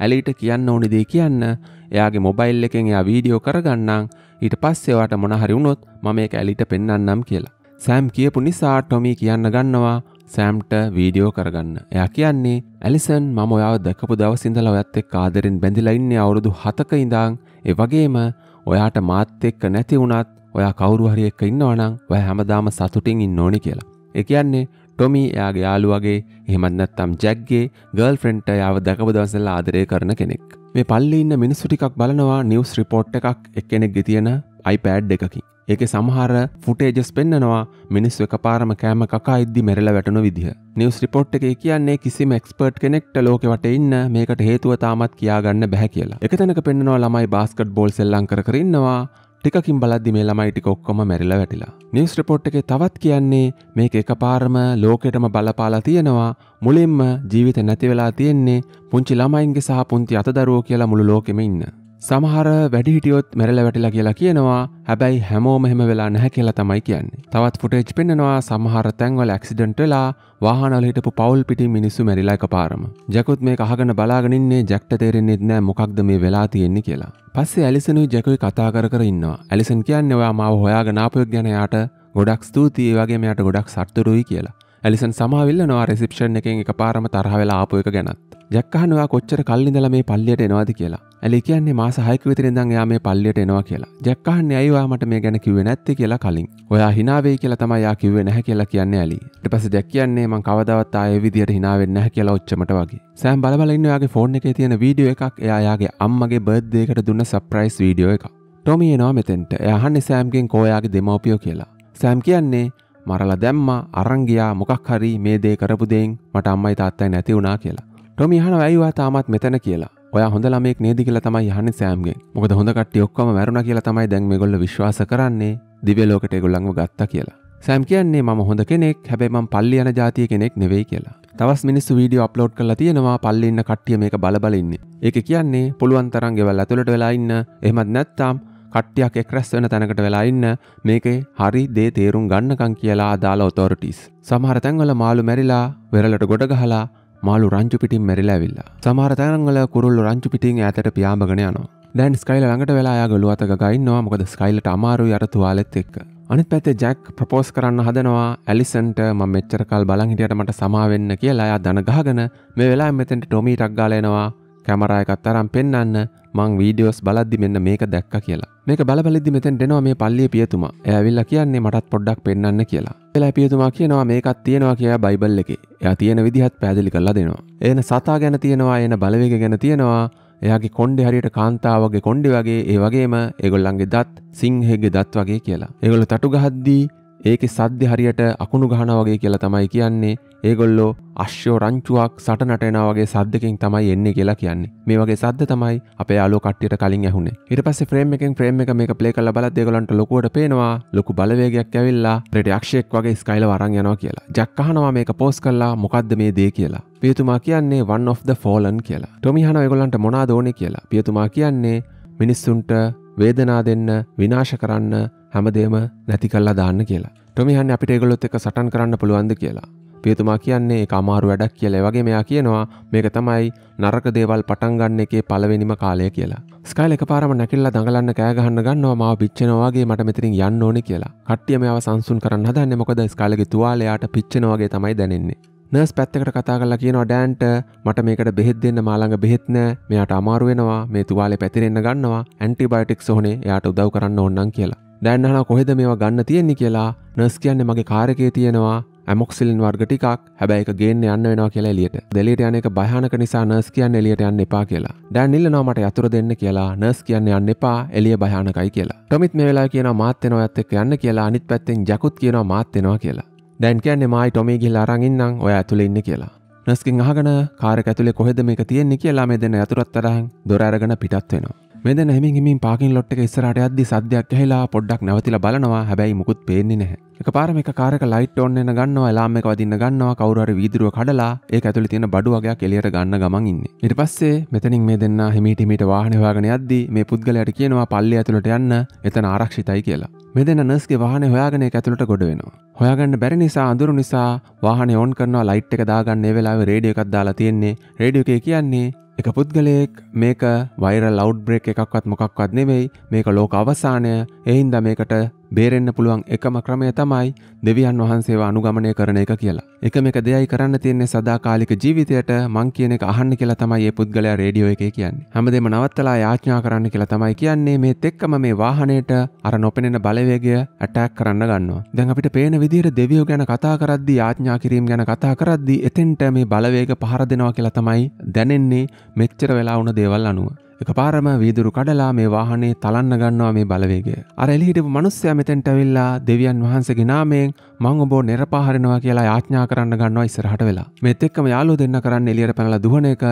ඇලිට කියන්න ඕනි දේ කියන්න එයාගේ මොබයිල් එකෙන් එයා වීඩියෝ කරගන්නම් ඊට පස්සේ වාට මොනහරි වුණොත් මම ඒක ඇලිට පෙන්වන්නම් කියලා. සෑම් කියපු නිසා ටොමී කියන්න ගන්නවා සෑම්ට වීඩියෝ කරගන්න. එයා කියන්නේ ඇලිසන් මම ඔයාව දැකපු දවස් ඉඳලා ඔයත් එක්ක ආදරෙන් බැඳිලා ඉන්නේ අවුරුදු 7ක ඉඳන්. ඒ වගේම ඔයාට මාත් එක්ක නැති වුණත් ඔයා කවුරු හරි එක්ක ඉන්නවා නම් ඔයා හැමදාම සතුටින් ඉන්න ඕනි කියලා. ඒ කියන්නේ ටොමි එයාගේ යාළුවගේ එහෙමත් නැත්නම් ජැක්ගේ ගර්ල්ෆ්‍රෙන්ඩ්ට එයාව දැකපු දවස් ඉඳලා ආදරය කරන කෙනෙක්. මේ පල්ලේ ඉන්න මිනිස්සු ටිකක් බලනවා නිවුස් රිපෝට් එකක් එක්කෙනෙක්ගේ තියෙන iPad එකකින්. ඒක සමහර ෆුටේජස් පෙන්න්නනවා මිනිස්සු එක පාරම කෑම කකා ඉද්දි මෙරල වැටනු විදිහ. නිවස් රිපෝට් එක කියන්නේ කිසිම එක්ස්පර්ට් කෙනෙක්ට ලෝක වට ඉන්න මේකට හේතුව තාමත් කියාගන්න බැහැ කියලා. එක තැනක පෙන්නවා ළමයි බාස්කට් බෝල් සෙල්ලං කර කරන්නවා ටිකින් බලද්දි මේ ළමයි ටික ඔක්කොම මැරිලා වැටිලා. නිවස් රිපෝට් එකේ තවත් කියන්නේ මේක එකපාරම ලෝකෙටම බලපාලා තියෙනවා මුලින්ම ජීවිත නැති වෙලා තියෙන්නේ පුංචි ළමයින්ගේ සහ පුංචි අතදරුවෝ කියලා මුළු ලෝකෙම ඉන්න. සමහර වැඩිහිටියොත් මැරල වැටිලා කියලා කියනවා හැබැයි හැමෝම එහෙම වෙලා නැහැ කියලා තමයි කියන්නේ. තවත් ෆුටේජ් පෙන්නවා සමහර තැන්වල ඇක්සිඩන්ට් වෙලා වාහනවල හිටපු පවුල් පිටින් මිනිස්සු මැරිලා එකපාරම. ජැකුත් මේක අහගෙන බලාගෙන ඉන්නේ ජැක්ට තේරෙන්නේ නැහැ මොකක්ද මේ වෙලා තියෙන්නේ කියලා. පස්සේ ඇලිසනුයි ජැකුයි කතා කර කර ඉන්නවා. ඇලිසන් කියන්නේ ඔයා මාව හොයාගෙන ආපු එක ගැන යාට ගොඩක් ස්තුතියි ඒ වගේම යාට ගොඩක් සතුටුයි කියලා. ඇලිසන් සමාවිල්ලනවා රෙසිප්ෂන් එකෙන් එකපාරම තරහ වෙලා ආපු එක ගැනත්. ජැක්කහනවා කොච්චර කල්ලිඳලා මේ පල්ලියට එනවාද කියලා. ඇලි කියන්නේ මාස 6ක විතර ඉඳන් එයා මේ පල්ලියට එනවා කියලා. ජැක්කහන්නේ ඇයි ඔයා මට මේ ගැන කිව්වේ නැත්තේ කියලා කලින්. ඔයා hina වෙයි කියලා තමයි යා කිව්වේ නැහැ කියලා කියන්නේ ඇලි. ඊට පස්සේ ජැක් කියන්නේ මං කවදාවත් ආයේ විදියට hina වෙන්නේ නැහැ කියලා ඔච්චමට වගේ. සෑම් බල බල ඉන්න ඔයාගේ ෆෝන් එකේ තියෙන වීඩියෝ එකක් එයා යාගේ අම්මගේ බර්ත්ඩේ එකට දුන්න සර්ප්‍රයිස් වීඩියෝ එකක්. ටොමි එනවා මෙතෙන්ට. එයා අහන්නේ සෑම්ගෙන් කෝ යාගේ දෙමව්පියෝ කියලා. සෑම් කියන්නේ මරලා දැම්මා අරන් ගියා මොකක් හරි මේ දේ කරපු දෙයින් මට අම්මයි තාත්තයි නැති වුණා කියලා. ටොමි අහනවා ඇයි ඔයා තාමත් මෙතන කියලා. ඔයා හොඳ ළමෙක් නේද කියලා තමයි අහන්නේ සෑම්ගෙන්. මොකද හොඳ කට්ටිය ඔක්කොම මැරුණා කියලා තමයි දැන් මේගොල්ලෝ විශ්වාස කරන්නේ දිව්‍ය ලෝකෙට ඒගොල්ලන්ව ගත්තා කියලා. සෑම් කියන්නේ මම හොඳ කෙනෙක් හැබැයි මම පල්ලි යන ජාතිය කෙනෙක් නෙවෙයි කියලා. තවස් මිනිස්සු වීඩියෝ අප්ලෝඩ් කරලා තියෙනවා පල්ලි ඉන්න කට්ටිය මේක බල බල ඉන්නේ. ඒක කියන්නේ පුළුවන් තරම් ගෙවල් ඇතුළට වෙලා ඉන්න. එහෙමත් නැත්නම් කට්ටියක් එක්රැස් වෙන තැනකට වෙලා ඉන්න මේකේ හරි දේ තේරුම් ගන්නකම් කියලා අදාළ ඔතොරිටිස්. සමහර තැන්වල මාළු මැරිලා වෙරළට ගොඩ ගහලා මාළු රංචු පිටින් මැරිලා ඇවිල්ලා. සමහර තැන්වල කුරුල්ලු රංචු පිටින් ඈතට පියාඹගෙන යනවා. දැන් ස්කයිල ළඟට වෙලා යා ගොළු අත ගගා ඉන්නවා මොකද ස්කයිලට අමාරුයි අර තුවාලෙත් එක්ක. අනිත් පැත්තේ ජැක් ප්‍රපෝස් කරන්න හදනවා ඇලිසන්ට මම මෙච්චර කල් බලන් හිටියට මට සමා වෙන්න කියලා එයා දන ගහගෙන මේ වෙලාවෙ මෙතෙන්ට ටොමී ටක් ගාලා එනවා කැමරා එකත් අරන් පෙන්වන්න මං වීඩියෝස් බලද්දි මෙන්න මේක දැක්ක කියලා. මේක බලබලද්දි මෙතෙන් දෙනවා මේ පල්ලිය පියතුමා. එයා ඇවිල්ලා කියන්නේ මටත් පොඩ්ඩක් පෙන්වන්න කියලා. එලා පියතුමා කියනවා මේකත් තියෙනවා කියලා බයිබල් එකේ. එයා තියෙන විදිහත් පැහැදිලි කරලා දෙනවා. එන සතා ගැන තියෙනවා, එන බලවේග ගැන තියෙනවා. එයාගේ කොන්්ඩෙ හරියට කාන්තාවගේ කොන්්ඩි වගේ ඒ වගේම ඒගොල්ලන්ගේ දත් සිංහෙගේ දත් වගේ කියලා. ඒගොල්ල තටු ගහද්දී ඒක සද්‍ය හරියට අකුණු ගහන වගේ කියලා තමයි කියන්නේ. ඒගොල්ලෝ අශ්‍යෝ රංචුවක් සටනට එනා වගේ සද්දකින් තමයි එන්නේ කියලා කියන්නේ. මේ වගේ සද්ද තමයි අපේ යාළුවෝ කට්ටියට කලින් ඇහුනේ. ඊට පස්සේ ෆ්‍රේම් එකෙන් ෆ්‍රේම් එක මේක ප්ලේ කරලා බලද්දී ඒගොල්ලන්ට ලොකුවට පේනවා ලොකු බලවේගයක් ඇවිල්ලා රෙඩියක්ෂයක් වගේ ස්කයිල වරන් යනවා කියලා. ජැක් අහනවා මේක පෝස් කරලා මොකද්ද මේ දේ කියලා. පියතුමා කියන්නේ one of the fallen කියලා. ටොමි අහනවා ඒගොල්ලන්ට මොනවද ඕනේ කියලා. පියතුමා කියන්නේ මිනිස්සුන්ට වේදනා දෙන්න විනාශ කරන්න හැමදේම නැති කල්ලා දාන්න කියලා. ටොමිහන්න අපිට ඒගොල්ලොත් එක සටන් කරන්න පුළුවන්ද කියලා. පියතුමා කියන්නේ ඒ අමාරු වැඩක් කියලා වගේ මෙයා කියනවා මේක තමයි නරක දේවල් පටන් ගන්න එකේ පළවෙනිම කාලය කියලා. ස්කයිල් එකපාරම නැකිල්ලා දඟලන්න කෑ ගහන්න ගන්නවා මාව පිච්චෙනවා වගේ මට මෙතනින් යන්න ඕනේ කියලා. කට්ටිය මෙයාව සංසුන් කරන්න හදන්නේ මොකද ස්කයිල්ගේ තුවාලයට පිච්චෙනවා වගේ තමයි දැනෙන්නේ. නර්ස් පැත්තකට කතා කරලා කියනවා ඩෑන්ට මට මේකට බෙහෙත් දෙන්න මාළඟ බෙහෙත් නෑ. මෙයාට අමාරු වෙනවා. මේ තුවාලේ පැතිරෙන්න ගන්නවා. ඇන්ටිබයොටික්ස් ඕනේ. එයාට උදව් කරන්න ඕනනම් කියලා. ඩෑන් අහනවා කොහෙද මේවා ගන්න තියෙන්නේ කියලා? නර්ස් කියන්නේ මගේ කාර් එකේ තියෙනවා. ඇමොක්සිලින් වර්ග ටිකක්. හැබැයි එක ගේන්න යන්න වෙනවා කියලා එලියට දෙලියට යන එක භයානක නිසා නර්ස් කියන්න එලියට යන්න එපා කියලා. ඩෑන් ඉල්ලනවා මට යතුරු දෙන්න කියලා. නර්ස් කියන්න යන්න එපා. එලිය භයානකයි කියලා. ටොමිත් මේ වෙලාවේ කියනවා මාත් වෙනවා යත් එක්ක යන්න කියලා. අනිත් පැත්තෙන් ජකුත් කියනවා මාත් වෙනවා කියලා. ඩෑන් කියන්නේ මායි ටොමී ගිහලා අරන් ඉන්නම් ඔය ඇතුලේ ඉන්නේ කියලා. නස්කින් අහගෙන කාර් එක ඇතුලේ කොහෙද මේක තියෙන්නේ කියලා මේ දෙන්න යතුරත් අරන් දොර අරගෙන පිටත් වෙනවා. මෙදැන හැමින් හිමින් පාකින් ලොට් එක ඉස්සරහට යද්දි සද්දයක් ඇහිලා පොඩ්ඩක් නැවතිලා බලනවා හැබැයි මුකුත් පේන්නේ නැහැ. එකපාරම එක කාර් එක ලයිට් ඔන් වෙන ගන්නවා එලාම් එක වදින්න ගන්නවා කවුරු හරි වීදුරුව කඩලා ඒක ඇතුලේ තියෙන බඩු වගේක් එළියට ගන්න ගමන් ඉන්නේ. ඊට පස්සේ මෙතනින් මේ දෙන්න හිමීට හිමීට වාහනේ හොයාගෙන යද්දි මේ පුද්ගලයාට කියනවා පල්ලේ ඇතුළට යන්න එතන ආරක්ෂිතයි කියලා. මේ දෙන්න නර්ස්ගේ වාහනේ හොයාගෙන ඒක ඇතුළට ගොඩ වෙනවා. හොයාගන්න බැරි නිසා අඳුරු නිසා වාහනේ ඔන් කරනවා ලයිට් එක දාගන්න ඒ වෙලාවේ රේඩියෝ එකක් දාලා තියෙන්නේ. රේඩියෝ එකේ කියන්නේ එක පුද්ගලයෙක් මේක වෛර ලෞඩ් බ්‍රේක් එකක්වත් මොකක්වත් නෙවෙයි. මේක ලෝක අවසානය. එහින්ද මේකට බේරෙන්න පුළුවන් එකම ක්‍රමය තමයි දෙවියන් වහන්සේව අනුගමනය කරන එක කියලා. එක මේක දෙයයි කරන්න තියෙන්නේ සදාකාලික ජීවිතයට මං කියන එක අහන්න කියලා තමයි මේ පුද්ගලයා රේඩියෝ එකේ කියන්නේ. හැමදේම නවත්තලා යාඥා කරන්න කියලා තමයි කියන්නේ මේත් එක්කම මේ වාහනේට අර නොපෙනෙන බලවේගය ඇටැක් කරන්න ගන්නවා. දැන් අපිට පේන විදිහට දෙවියෝ ගැන කතා කරද්දී යාඥා කිරීම ගැන කතා කරද්දී එතෙන්ට මේ බලවේග පහර දෙනවා කියලා තමයි දැනෙන්නේ මෙච්චර වෙලා වුණ දේවල් අනුව. එක පාරම වීදුරු කඩලා මේ වාහනේ තලන්න ගන්නවා මේ බලවේගය. අර එළිහිටපු මිනිස්සයා මෙතෙන්ට ඇවිල්ලා දෙවියන් වහන්සේගේ නාමයෙන් මං ඔබව නිරපාහරිනවා කියලා යාඥා කරන්න ගන්නවා ඉස්සරහට වෙලා. මේත් එක්කම යාළුවෝ දෙන්න කරන්න එළියට පැනලා දුවන එක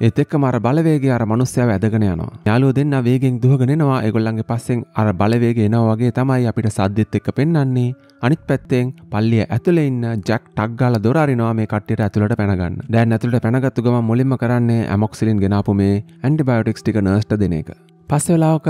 ඒත් එක්කම අර බලවේගය අර මිනිස්සයාව ඇදගෙන යනවා. යාළුවෝ දෙන්න වේගෙන් දුවගෙන එනවා. ඒගොල්ලන්ගේ පස්සෙන් අර බලවේගය එනවා වගේ තමයි අපිට සද්දෙත් එක්ක පෙන්වන්නේ. අනිත් පැත්තෙන් පල්ලිය ඇතුළේ ඉන්න ජැක් ටක් ගාලා දොර අරිනවා මේ කට්ටියට ඇතුළට පැනගන්න. දැන් ඇතුළට පැනගත්තු ගමන් මුලින්ම කරන්නේ ඇමොක්සිලින් ගෙනාපු මේ ඇන්ටිබයොටික්ස් ටික නර්ස්ට දෙන එක. පස්සේ වෙලාවක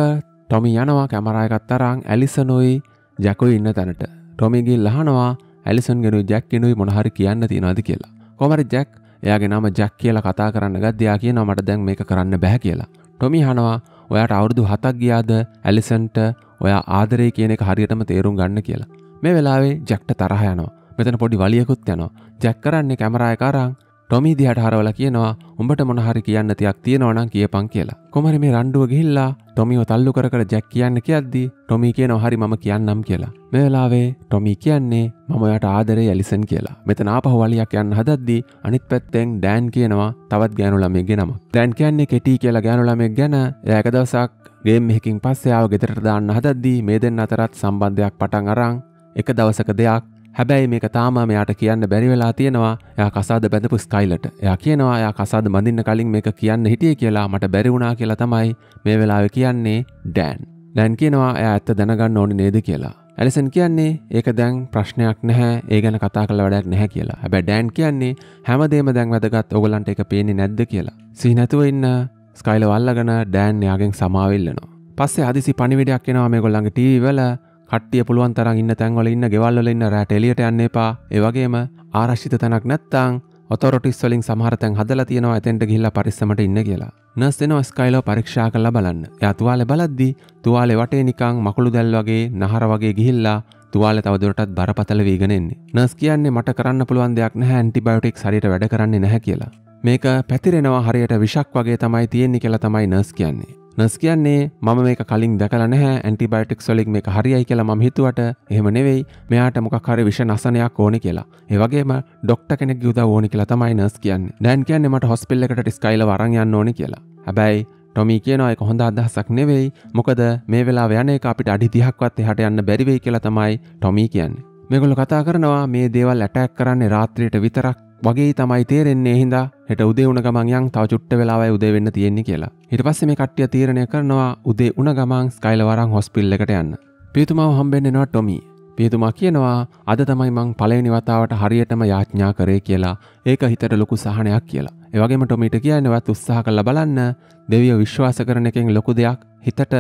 ටොමි යනවා කැමරා එකත් අරන් ඇලිසනුයි ජැකුයි ඉන්න තැනට. ටොමි ගිහින් අහනවා ඇලිසන් ගෙනුයි ජැක් ගෙනුයි මොන හරි කියන්න තියනවාද කියලා. කොහමද ජැක් එයාගේ නම ජැක් කියලා කතා කරන්න ගද්දී එයා කියනවා මට දැන් මේක කරන්න බෑ කියලා. ටොමි අහනවා ඔයාට අවුරුදු 7ක් ගියාද ඇලිසන්ට ඔයා ආදරේ කියන එක හරියටම තේරුම් ගන්න කියලා. මේ වෙලාවේ ජැක්ට තරහ යනවා. මෙතන පොඩි වලියකුත් යනවා. ජැක් කරන්නේ කැමරා එක අරන් ටොමී දිහාට හරවලා කියනවා උඹට මොන හරි කියන්න තියක් තියෙනවා නම් කියපන් කියලා. කොහමරි මේ රණ්ඩුව ගිහිල්ලා ටොමිව තල්ලු කර කර ජැක් කියන්න කියද්දි ටොමී කියනවා හරි මම කියන්නම් කියලා. මේ වෙලාවේ ටොමී කියන්නේ මම ඔයාට ආදරේ ඇලිසන් කියලා. මෙතන ආපහු වලියක් යන්න හදද්දි අනිත් පැත්තෙන් ඩෑන් කියනවා තවත් ගෑනු ළමයෙක්ගේ නම. ඩෑන් කියන්නේ කෙටි කියලා ගෑනු ළමයෙක් ගැන එයා එක දවසක් ගේම් එකකින් පස්සේ ආව ගෙදරට දාන්න හදද්දි මේ දෙන්න අතරත් සම්බන්ධයක් පටන් අරන් එක දවසක දෙයක් හැබැයි මේක තාම මෙයාට කියන්න බැරි වෙලා තියෙනවා. එයා කසාද බැඳපු ස්කයිලට. එයා කියනවා එයා කසාද බඳින්න කලින් මේක කියන්න හිටිය කියලා මට බැරි වුණා කියලා තමයි මේ වෙලාවෙ කියන්නේ ඩෑන් ඩෑන් කියනවා එයා ඇත්ත දැනගන්න ඕනි නේද කියලා. ඇලිසන් කියන්නේ ඒක දැන් ප්‍රශ්නයක් නැහැ. ඒ ගැන කතා කළ වැඩක් නැහැ කියලා. හැබැයි ඩෑන් කියන්නේ හැමදේම දැන් වැදගත්. ඔගලන්ට එක පේන්නේ නැද්ද කියලා. සිහි නැතුව ඉන්න ස්කයිල වල්ලගෙන ඩෑන් එයාගෙන් සමාවෙල්ලනවා. පස්සේ හදිසි පණිවිඩයක් එනවා මේගොල්ලන්ගේ ටීවී වල. කට්ටිය පුළුවන් තරම් ඉන්න තැන්වල ඉන්න ගෙවල් වල ඉන්න රැට එළියට යන්න එපා. ඒ වගේම ආරක්ෂිත තැනක් නැත්නම් ඔතොරිටිස් වලින් සමහර තැන් හදලා තියෙනවා එතෙන්ට ගිහිල්ලා පරිස්සමට ඉන්න කියලා. නර්ස් දෙනවා ස්කයිලෝ පරීක්ෂා කරලා බලන්න. එයා තුවාලේ බලද්දි තුවාලේ වටේ නිකන් මකුළු දැල් වගේ නහර වගේ ගිහිල්ලා තුවාලේ තවදුරටත් බරපතල වීගෙන එන්නේ. නර්ස් කියන්නේ මට කරන්න පුළුවන් දෙයක් නැහැ ඇන්ටිබයොටික්ස් හරියට වැඩ කරන්නේ නැහැ කියලා. මේක පැතිරෙනවා හරියට විෂක් වගේ තමයි තියෙන්නේ කියලා තමයි නර්ස් කියන්නේ. නස් කියන්නේ මම මේක කලින් දැකලා නැහැ ඇන්ටිබයොටික්ස් වලින් මේක හරියයි කියලා මම හිතුවට එහෙම නෙවෙයි මෙයාට මොකක් හරි විෂ නසනයක් ඕනි කියලා. ඒ වගේම ડોක්ටර් කෙනෙක්ගේ උදව් ඕනි කියලා තමයි නර්ස් කියන්නේ. ඩෑන් කියන්නේ මට හොස්පිටල් එකට ස්කයිලව අරන් යන්න ඕනි කියලා. හැබැයි ටොමී කියනවා ඒක හොඳ අදහසක් නෙවෙයි. මොකද මේ වෙලාව යන එක අපිට අඩි 30ක්වත් එහාට යන්න බැරි වෙයි කියලා තමයි ටොමී කියන්නේ. මේගොල්ලෝ කතා කරනවා මේ දේවල් ඇටැක් කරන්නේ රාත්‍රියට විතරක් වගේ තමයි තේරෙන්නේ හින්දා හෙට උදේ උන ගමන් යන් තව චුට්ට වෙලාවයි උදේ වෙන්න තියෙන්නේ කියලා. ඊට පස්සේ මේ කට්ටිය තීරණය කරනවා උදේ උන ගමන් ස්කයිල වරන් හොස්පිටල් එකට යන්න. පියතුමාව හම්බෙන්න එනවා ටොමි. පියතුමා කියනවා අද තමයි මං පළවෙනි වතාවට හරියටම යාඥා කරේ කියලා. ඒක හිතට ලොකු සහනයක් කියලා. ඒ වගේම ටොමීට කියන්නේ වත් උත්සාහ කරලා බලන්න දෙවියෝ විශ්වාස කරන එකෙන් ලොකු දෙයක් හිතට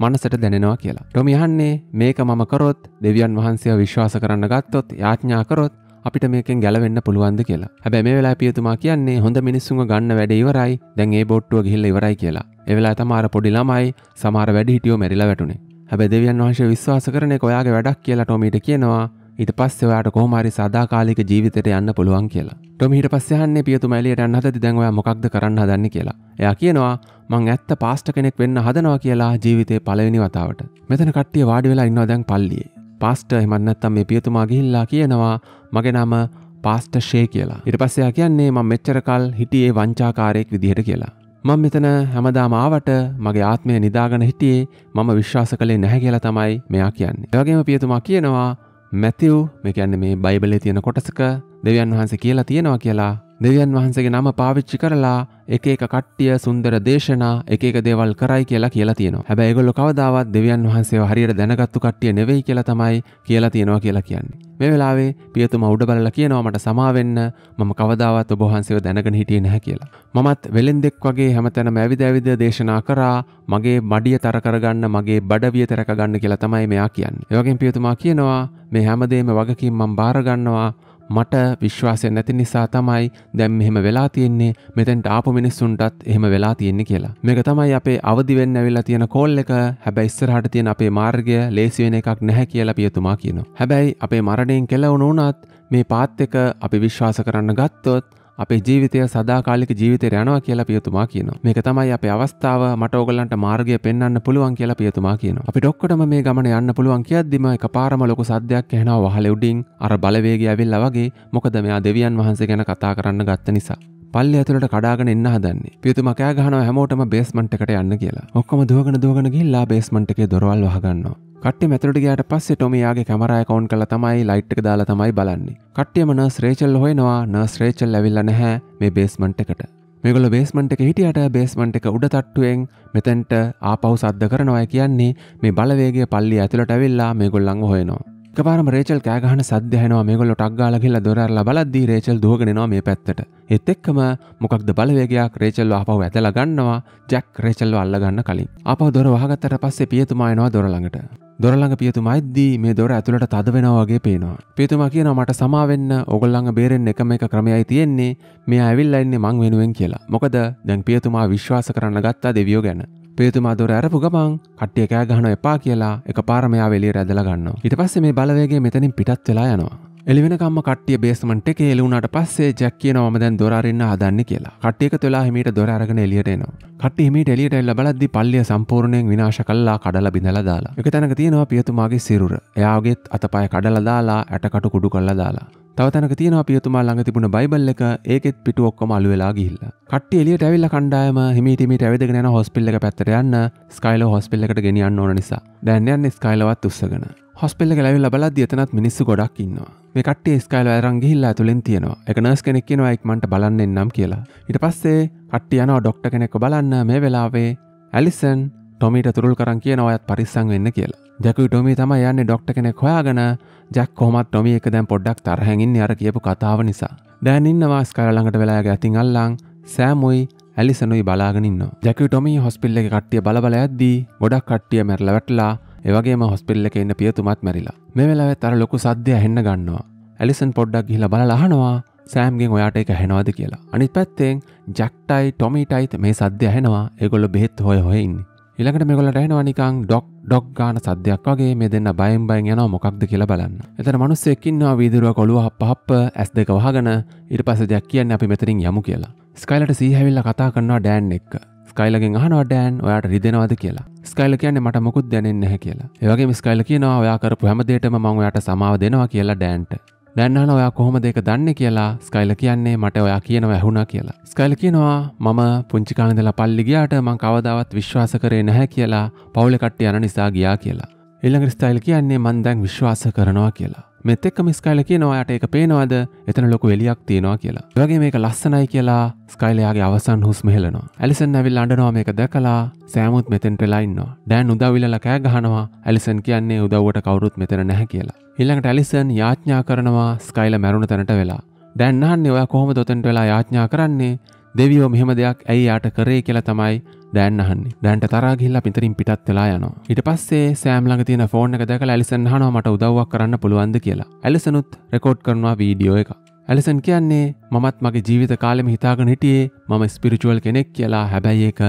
මනසට දැනෙනවා කියලා. ටොමි අහන්නේ මේක මම කරොත් දෙවියන් වහන්සේව විශ්වාස කරන්න ගත්තොත් යාඥා කරොත් අපිට මේකෙන් ගැලවෙන්න පුළුවන්ද කියලා. හැබැයි මේ වෙලාවේ පියතුමා කියන්නේ හොඳ මිනිස්සුන්ව ගන්න වැඩේ ඉවරයි. දැන් ඒ බොට්ටුව ගිහිල්ලා ඉවරයි කියලා. ඒ වෙලාවේ තමාර පොඩි ළමයි සමහර වැඩිහිටියෝ මැරිලා වැටුනේ. හැබැයි දෙවියන් වහන්සේ විශ්වාස කරන එක ඔයාගේ වැඩක් කියලා ටොමීට කියනවා. ඊට පස්සේ ඔයාට කොහොම හරි සදාකාලික ජීවිතයට යන්න පුළුවන් කියලා. ටොමි ඊට පස්සේ අහන්නේ පියතුමා එළියට යන්න හදද්දි දැන් ඔයා මොකක්ද කරන්න හදන්නේ කියලා. එයා කියනවා මං ඇත්ත පාස්ට කෙනෙක් වෙන්න හදනවා කියලා ජීවිතේ පළවෙනි වතාවට. මෙතන කට්ටිය වාඩි වෙලා ඉන්නවා දැන් පල්ලියේ. පාස්ට එහෙමත් නැත්නම් මේ පියතුමා ගිහිල්ලා කියනවා මගේ නම පාස්ට ෂේ කියලා. ඊට පස්සේ එයා කියන්නේ මම මෙච්චර කල් හිටියේ වංචාකාරයෙක් විදිහට කියලා. මම මෙතන හැමදාම ආවට මගේ ආත්මය නිදාගෙන හිටියේ මම විශ්වාස කළේ නැහැ කියලා තමයි මෙයා කියන්නේ. ඒ වගේම පියතුමා කියනවා මැතිව් මේ කියන්නේ මේ බයිබලයේ තියෙන කොටසක දෙවියන් වහන්සේ කියලා තියෙනවා කියලා දෙවියන් වහන්සේගේ නම පාවිච්චි කරලා එක එක කට්ටිය සුන්දර දේශනා එක එක දේවල් කරයි කියලා කියලා තියෙනවා. හැබැයි ඒගොල්ලෝ කවදාවත් දෙවියන් වහන්සේව හරියට දැනගත්තු කට්ටිය නෙවෙයි කියලා තමයි කියලා තියෙනවා කියලා කියන්නේ. මේ වෙලාවේ පියතුමා උඩ බලලා කියනවා මට සමා වෙන්න මම කවදාවත් ඔබ වහන්සේව දැනගෙන හිටියේ නැහැ කියලා. මමත් වෙලෙන්දෙක් වගේ හැමතැනම ඇවිද ඇවිද දේශනා කරා මගේ මඩිය තර කරගන්න මගේ බඩවිය තර කරගන්න කියලා තමයි මෙයා කියන්නේ. ඒ වගේම පියතුමා කියනවා මේ හැමදේම වගකීම් මම බාර ගන්නවා මට විශ්වාසය නැති නිසා තමයි දැම් මෙහෙම වෙලා තියෙන්නේ මෙතැන්ට ආපු මිනිස්සුන්ටත් එහෙම වෙලා තියෙන්නේ කියලා. මේක තමයි අපේ අවදිවෙන්න ඇවිල්ලා තියෙන කෝල් එක හැබැයි ඉස්සරහට තියෙන අපේ මාර්ගය ලේසි වෙන එකක් නැහැ කියලා පියතුමා කියනවා. හැබැයි අපේ මරණයෙන් කෙලවුණු වුණත් මේ පාත් එක අපි විශ්වාස කරන්න ගත්තොත් අපේ ජීවිතය සදාකාලික ජීවිතයට යනවා කියලා පියතුමා කියනවා. මේක තමයි අපේ අවස්ථාව මට ඕගලන්ට මාර්ගය පෙන්වන්න පුළුවන් කියලා පියතුමා කියනවා. අපිට ඔක්කොටම මේ ගමන යන්න පුළුවන් කියද්දිම එකපාරම ලොකු සද්දයක් ඇහෙනවා වහලෙ උඩින් අර බලවේගය ඇවිල්ලා වගේ මොකද මෙයා දෙවියන් වහන්සේ ගැන කතා කරන්න ගත්ත නිසා. පල්ලි ඇතුළට කඩාගෙන එන්න හදන්නේ. පියතුමා කෑ ගහනවා හැමෝටම බේස්මන්ට් එකට යන්න කියලා. ඔක්කොම දුවගෙන දුවගෙන ගිහිල්ලා බේස්මන්ට් එකේ දොරවල් වහගන්නවා. කට්ටිය මෙතනට ගියාට පස්සේ ටොමි යාගේ කැමරා account කරලා තමයි ලයිට් එක දාලා තමයි බලන්නේ. කට්ටියම නර්ස් රේචල් හොයනවා නර්ස් රේචල් ඇවිල්ලා නැහැ මේ බේස්මන්ට් එකට. මේගොල්ලෝ බේස්මන්ට් එක හිටියට බේස්මන්ට් එක උඩ තට්ටුවෙන් මෙතෙන්ට ආපහු සද්ද කරනවා කියන්නේ මේ බලවේගය පල්ලිය ඇතුළට ඇවිල්ලා මේගොල්ලන්ව හොයනවා. එකපාරම රේචල් කෑගහන සද්ද ඇහෙනවා මේගොල්ලෝ ටක් ගාලා ගිහලා දොර අරලා බලද්දී රේචල් දුවගෙන එනවා මේ පැත්තට. ඒත් එක්කම මොකක්ද බලවේගයක් රේචල්ව ආපහු ඇතලා ගන්නවා ජැක් රේචල්ව අල්ල ගන්න කලින්. ආපහු දොර වහගත්තට පස්සේ පියතුමා එනවා දොර ළඟට. දොරළඟ පියතුමා එද්දී මේ දොර ඇතුළට තද වෙනවා වගේ පේනවා. පියතුමා කියනවා මට සමාවෙන්න ඕගොල්ලන්ව බේරෙන්න එකම එක ක්‍රමයයි තියෙන්නේ. මෙයා ඇවිල්ලා ඉන්නේ මං වෙනුවෙන් කියලා. මොකද දැන් පියතුමා විශ්වාස කරන්න ගත්තා දෙවියෝ ගැන. පේතුමා දොර ඇරපු ගමන් කට්ටිය කෑ ගහන එපා කියලා එකපාර මෙයා වෙලියට ඇදලා ගන්නවා. ඊට පස්සේ මේ බලවේගය මෙතනින් පිටත් වෙලා යනවා. එලිවෙනකම්ම කට්ටිය බේස්මන්ට් එකේ එළුණාට පස්සේ ජැක් කියනවා මම දැන් දොර අරින්න හදන්නේ කියලා. කට්ටිය එකතු වෙලා හිමීට දොර අරගෙන එළියට එනවා. කට්ටිය හිමීට එළියට එල්ල බලද්දි පල්ලිය සම්පූර්ණයෙන් විනාශ කළා කඩලා බිඳලා දාලා. එක තැනක තියෙනවා පියතුමාගේ සිරුර. එයාගේත් අතපය කඩලා දාලා ඇටකටු කුඩු කරලා දාලා. තව තැනක තියෙනවා පියතුමා ළඟ තිබුණ බයිබල් එක ඒකෙත් පිටු ඔක්කොම අලු වෙලා ගිහිල්ලා. කට්ටිය එළියට ඇවිල්ලා කණ්ඩායම හිමීට හිමීට ඇවිදගෙන යන හොස්පිටල් එක පැත්තට යන්න ස්කයිලෝ හොස්පිටල් එකට ගෙනියන්න ඕන නිසා. දැන් යන්නේ ස්කයිලවත් උස්සගෙන. හොස්පිටල් එක ඇවිල්ලා බලද්දි එතනත් මිනිස්සු ගොඩක් ඉන්නවා. මේ කට්ටිය ස්කයිලෝ අරන් ගිහිල්ලා ඇතුලෙන් තියෙනවා. ඒක නර්ස් කෙනෙක් කියනවා ඉක්මනට බලන්න එන්නම් කියලා. ඊට පස්සේ කට්ටිය යනවා ඩොක්ටර් කෙනෙක්ව බලන්න මේ වෙලාවේ ඇලිසන් ටොමීට තුරුල් කරන් කියනවා ඔයත් පරිස්සම් වෙන්න කියලා. ජැකුයි ටොමී තමයි යන්නේ ඩොක්ටර් කෙනෙක් හොයාගෙන. ජැක් කොහොමත් ටොමී එක දැන් පොඩ්ඩක් තරහෙන් ඉන්නේ අර කියපු කතාව නිසා. දැන් ඉන්නවා ස්කයිලෝ ළඟට වෙලා යාගේ අතින් අල්ලන් සෑමුයි ඇලිසනුයි බලාගෙන ඉන්නවා. ජැකුයි ටොමී හොස්පිටල් එකේ කට්ටිය බල බල යද්දී ගොඩක් කට්ටිය මැරලා වැටලා ඒවගේම හොස්පිල්ල එක ඉන්න පියතුමත් මැරිලා. මේ වෙලාවෙත් අර ලොකු සද්දය ඇහෙන්න ගන්නවා. ඇලිසන් පොඩ්ඩක් ගිහිලා බලලා අහනවා සෑම්ගෙන් ඔයාට එක ඇහෙනවාද? කියලා. අනිත් පැත්තෙන් ජැක්ටයි ටොමීටයිත් මේ සද්‍ය ඇහෙනවා. ඒගොල්ලෝ බෙහෙත් හොය හොය ඉන්නේ ඊළඟට මේගොල්ලන්ට ඇහෙනවා නිකන් ඩොක් ඩොක් ගාන සද්දයක් වගේ මේ දෙන්න බයෙන් බයෙන් යනවා මොකක්ද කියලා බලන්න. එතන මිනිස්සෙක් ඉන්නවා වීදුරුව කොළුව හප්ප හප්ප ඇස් දෙක වහගෙන ඊට පස්සේ ජැක් කියන්නේ අපි මෙතනින් යමු කියලා. ස්කයිලට සීහැවිල්ලා කතා කරනවා ඩෑන් එක්ක. ස්කයිලගෙන් අහනවා ඩෑන් ඔයාට රිදෙනවද කියලා. ස්කයිල කියන්නේ මට මොකුත් දැනෙන්නේ නැහැ කියලා. ඒ වගේම ස්කයිල කියනවා ඔයා කරපු හැම දෙයකම මම ඔයාට සමාව දෙනවා කියලා ඩෑන්ට. ඩෑන් අහනවා ඔයා කොහොමද ඒක දන්නේ කියලා. ස්කයිල කියන්නේ මට ඔයා කියනවා ඇහුණා කියලා. ස්කයිල කියනවා මම පුංචි කාලේ ඉඳලා පල්ලි ගියාට මම කවදාවත් විශ්වාස කරේ නැහැ කියලා. පවුලේ කට්ටිය යන නිසා ගියා කියලා. ඊළඟ ස්ටයිල් කියන්නේ මම දැන් විශ්වාස කරනවා කියලා. මෙත් එක්කම ස්කයිල කියනවා යට ඒක පේනවද එතන ලොකු එලියක් තියෙනවා කියලා. ඒ වගේ මේක ලස්සනයි කියලා ස්කයිල යාගේ අවසන් හුස්ම හෙලනවා. ඇලිසන් ඇවිල්ලා අඬනවා මේක දැකලා සෑමුත් මෙතෙන්ට වෙලා ඉන්නවා. ඩෑන් උදව් ඉල්ලලා කෑ ගහනවා. ඇලිසන් කියන්නේ උදව්වට කවුරුත් මෙතන නැහැ කියලා. ඊළඟට ඇලිසන් යාඥා කරනවා ස්කයිල මැරුණ තැනට වෙලා. ඩෑන් අහන්නේ ඔයා කොහොමද ඔතෙන්ට වෙලා යාඥා කරන්නේ? දෙවියෝ මෙහෙම දෙයක් ඇයි යාට කරේ කියලා තමයි ඩෑන් අහන්නේ. ඩෑන්ට තරහා ගිහිල්ලා පිටරින් පිටත් වෙලා යනවා. ඊට පස්සේ සෑම් ළඟ තියෙන ෆෝන් එක දැකලා ඇලිසන් අහනවා මට උදව්වක් කරන්න පුළුවන්ද කියලා. ඇලිසනුත් රෙකෝඩ් කරනවා වීඩියෝ එක. ඇලිසන් කියන්නේ මමත් මගේ ජීවිත කාලෙම හිතාගෙන හිටියේ මම ස්පිරිචුවල් කෙනෙක් කියලා හැබැයි ඒක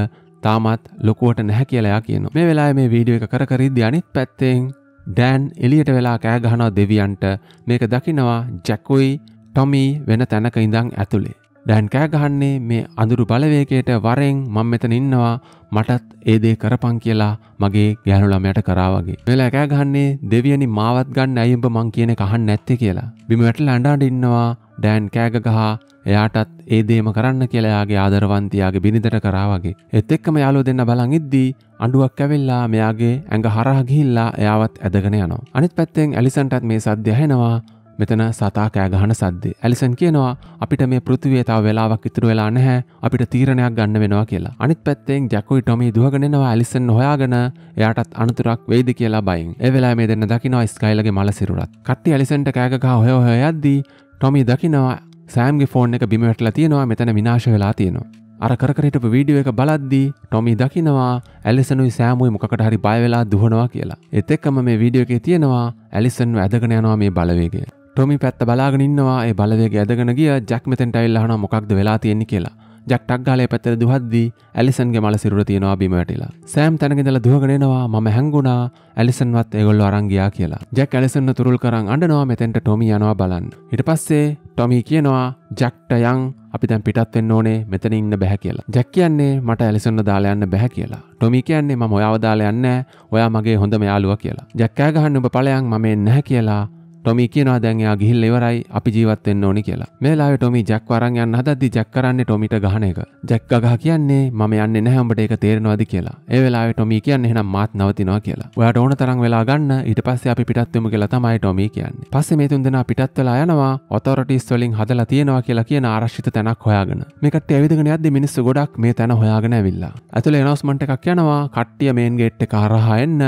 තාමත් ලොකුවට නැහැ කියලා එයා කියනවා. මේ වෙලාවේ මේ වීඩියෝ එක කර කර ඉද්දි අනිත් පැත්තෙන් ඩෑන් එලියට වෙලා කෑගහනවා දෙවියන්ට මේක දකිනවා ජැකුයි ටොමී වෙන තැනක ඉඳං ඇතුළේ. ඩෑන් කෑගහන්නේ මේ අඳුරු බලවේකයට වරෙන් මං මෙතන ඉන්නවා මටත් ඒදේ කරපං කියලා මගේ ගැහනුළමයට කරාවගේ. වෙලා කෑගහන්නේ දෙවියනි මාවත් ගන්න ඇයිඹ මං කියන කහන් නැත්තේ කියලා. බිම වැටල අඩාඩ ඉන්නවා ඩෑන් කෑගගහ එයාටත් ඒදේම කරන්න කියලායාගේ ආදරවන්තියාගේ බිනිදට කරාවගේ. එත් එක්කම යාලෝ දෙන්න බලං ඉද්දී අඩුවක් ඇවෙල්ලා මෙයාගේ ඇඟ හරහගිහිල්ලා එයාවත් ඇදගෙන යනවා. අනිත් පැත්තෙන් ඇලිසන්ටත් මේ සද්‍ය හෙනවා මෙතන සතා කෑගහන සද්දේ. ඇලිසන් කියනවා අපිට මේ පෘතිවේ තව වෙලාවක් ඉතුරු වෙලා නැහැ අපිට තීරණයක් ගන්න වෙනවා කියලා. අනිත් පැත්තෙන් ජැකුයි ටොමි දුවගෙනනවා ඇලිසන් හොයාගෙන එයාටත් අනතුරක් වෙයිද කියලා බයින්. ඒ වෙලාවේ මේ දෙන්න දකිනවා ස්කයිලගේ මල සිරුරත්. කට්ටිය ඇලිසන්ට කෑගගහ හොය හොය යද්දී ටොමි දකිනවා සෑම්ගේ ෆෝන් එක බිම වැටලා තියෙනවා මෙතන විනාශ වෙලා තියෙනවා. අර කරකරහිටපු වීඩියෝ එක බලද්දී ටොමි දකිනවා ඇලිසනුයි සෑමුයි මොකට හරි බයවෙලා දුහනවා කියලා. එත් එක්කම මේ වීඩියෝ එකේ තියෙනවා ඇලිසන්ව ඇදගෙන යනවා මේ බලවේගය. ටොමි පැත්ත බලාගෙන ඉන්නවා ඒ බලවේගය ඇදගෙන ගිය ජැක් මෙතෙන්ට ඇවිල්ලා අහනවා මොකක්ද වෙලා තියෙන්නේ කියලා. ජැක් ටක් ගාලා පැත්තට දුවද්දී ඇලිසන්ගේ මල සිරුර තියෙනවා බිම වැටිලා. සෑම් තැනක ඉඳලා දුවගෙන එනවා මම හැංගුණා ඇලිසන්වත් ඒගොල්ලෝ අරන් ගියා කියලා. ජැක් ඇලිසන්ව තුරුල් කරන් අඬනවා මෙතෙන්ට ටොමි යනවා බලන්න. ඊට පස්සේ ටොමි කියනවා ජැක්ට යන් අපි දැන් පිටත් වෙන්න ඕනේ මෙතන ඉන්න බැහැ කියලා. ජැක් කියන්නේ මට ඇලිසන්ව දාලා යන්න බැහැ කියලා. ටොමි කියන්නේ මම ඔයාව දාලා යන්නේ ඔයා මගේ හොඳම යාළුවා කියලා. ජැක් කෑ ගහන්න ඔබ ඵලයන් මම එන්නේ නැහැ කියලා ටොමි කියනවා දැන් එයා ගිහිල් ඉවරයි අපි ජීවත් වෙන්න ඕනි කියලා. මේ වෙලාවේ ටොමි ජැක් වරන් යන්න හදද්දි ජැක් කරන්නේ ටොමිට ගහන එක. ජැක් ගගහ කියන්නේ මම යන්නේ නැහැ උඹට ඒක තේරෙනවද කියලා. ඒ වෙලාවේ ටොමි කියන්නේ එහෙනම් මාත් නවතිනවා කියලා. ඔයාට ඕන තරම් වෙලා ගන්න ඊට පස්සේ අපි පිටත් වෙමු කියලා තමයි ටොමි කියන්නේ. පස්සේ මේ තුන් දෙනා පිටත් වෙලා යනවා ඔතොරිටිස් වලින් හදලා තියෙනවා කියලා කියන ආරක්ෂිත තැනක් හොයාගෙන. මේ කට්ටිය ඇවිදගෙන යද්දි මිනිස්සු ගොඩක් මේ තැන හොයාගෙන ඇවිල්ලා. ඇතුලේ එනවස්මන්ට් එකක් යනවා කට්ටිය මේන් ගේට් එක හරහා එන්න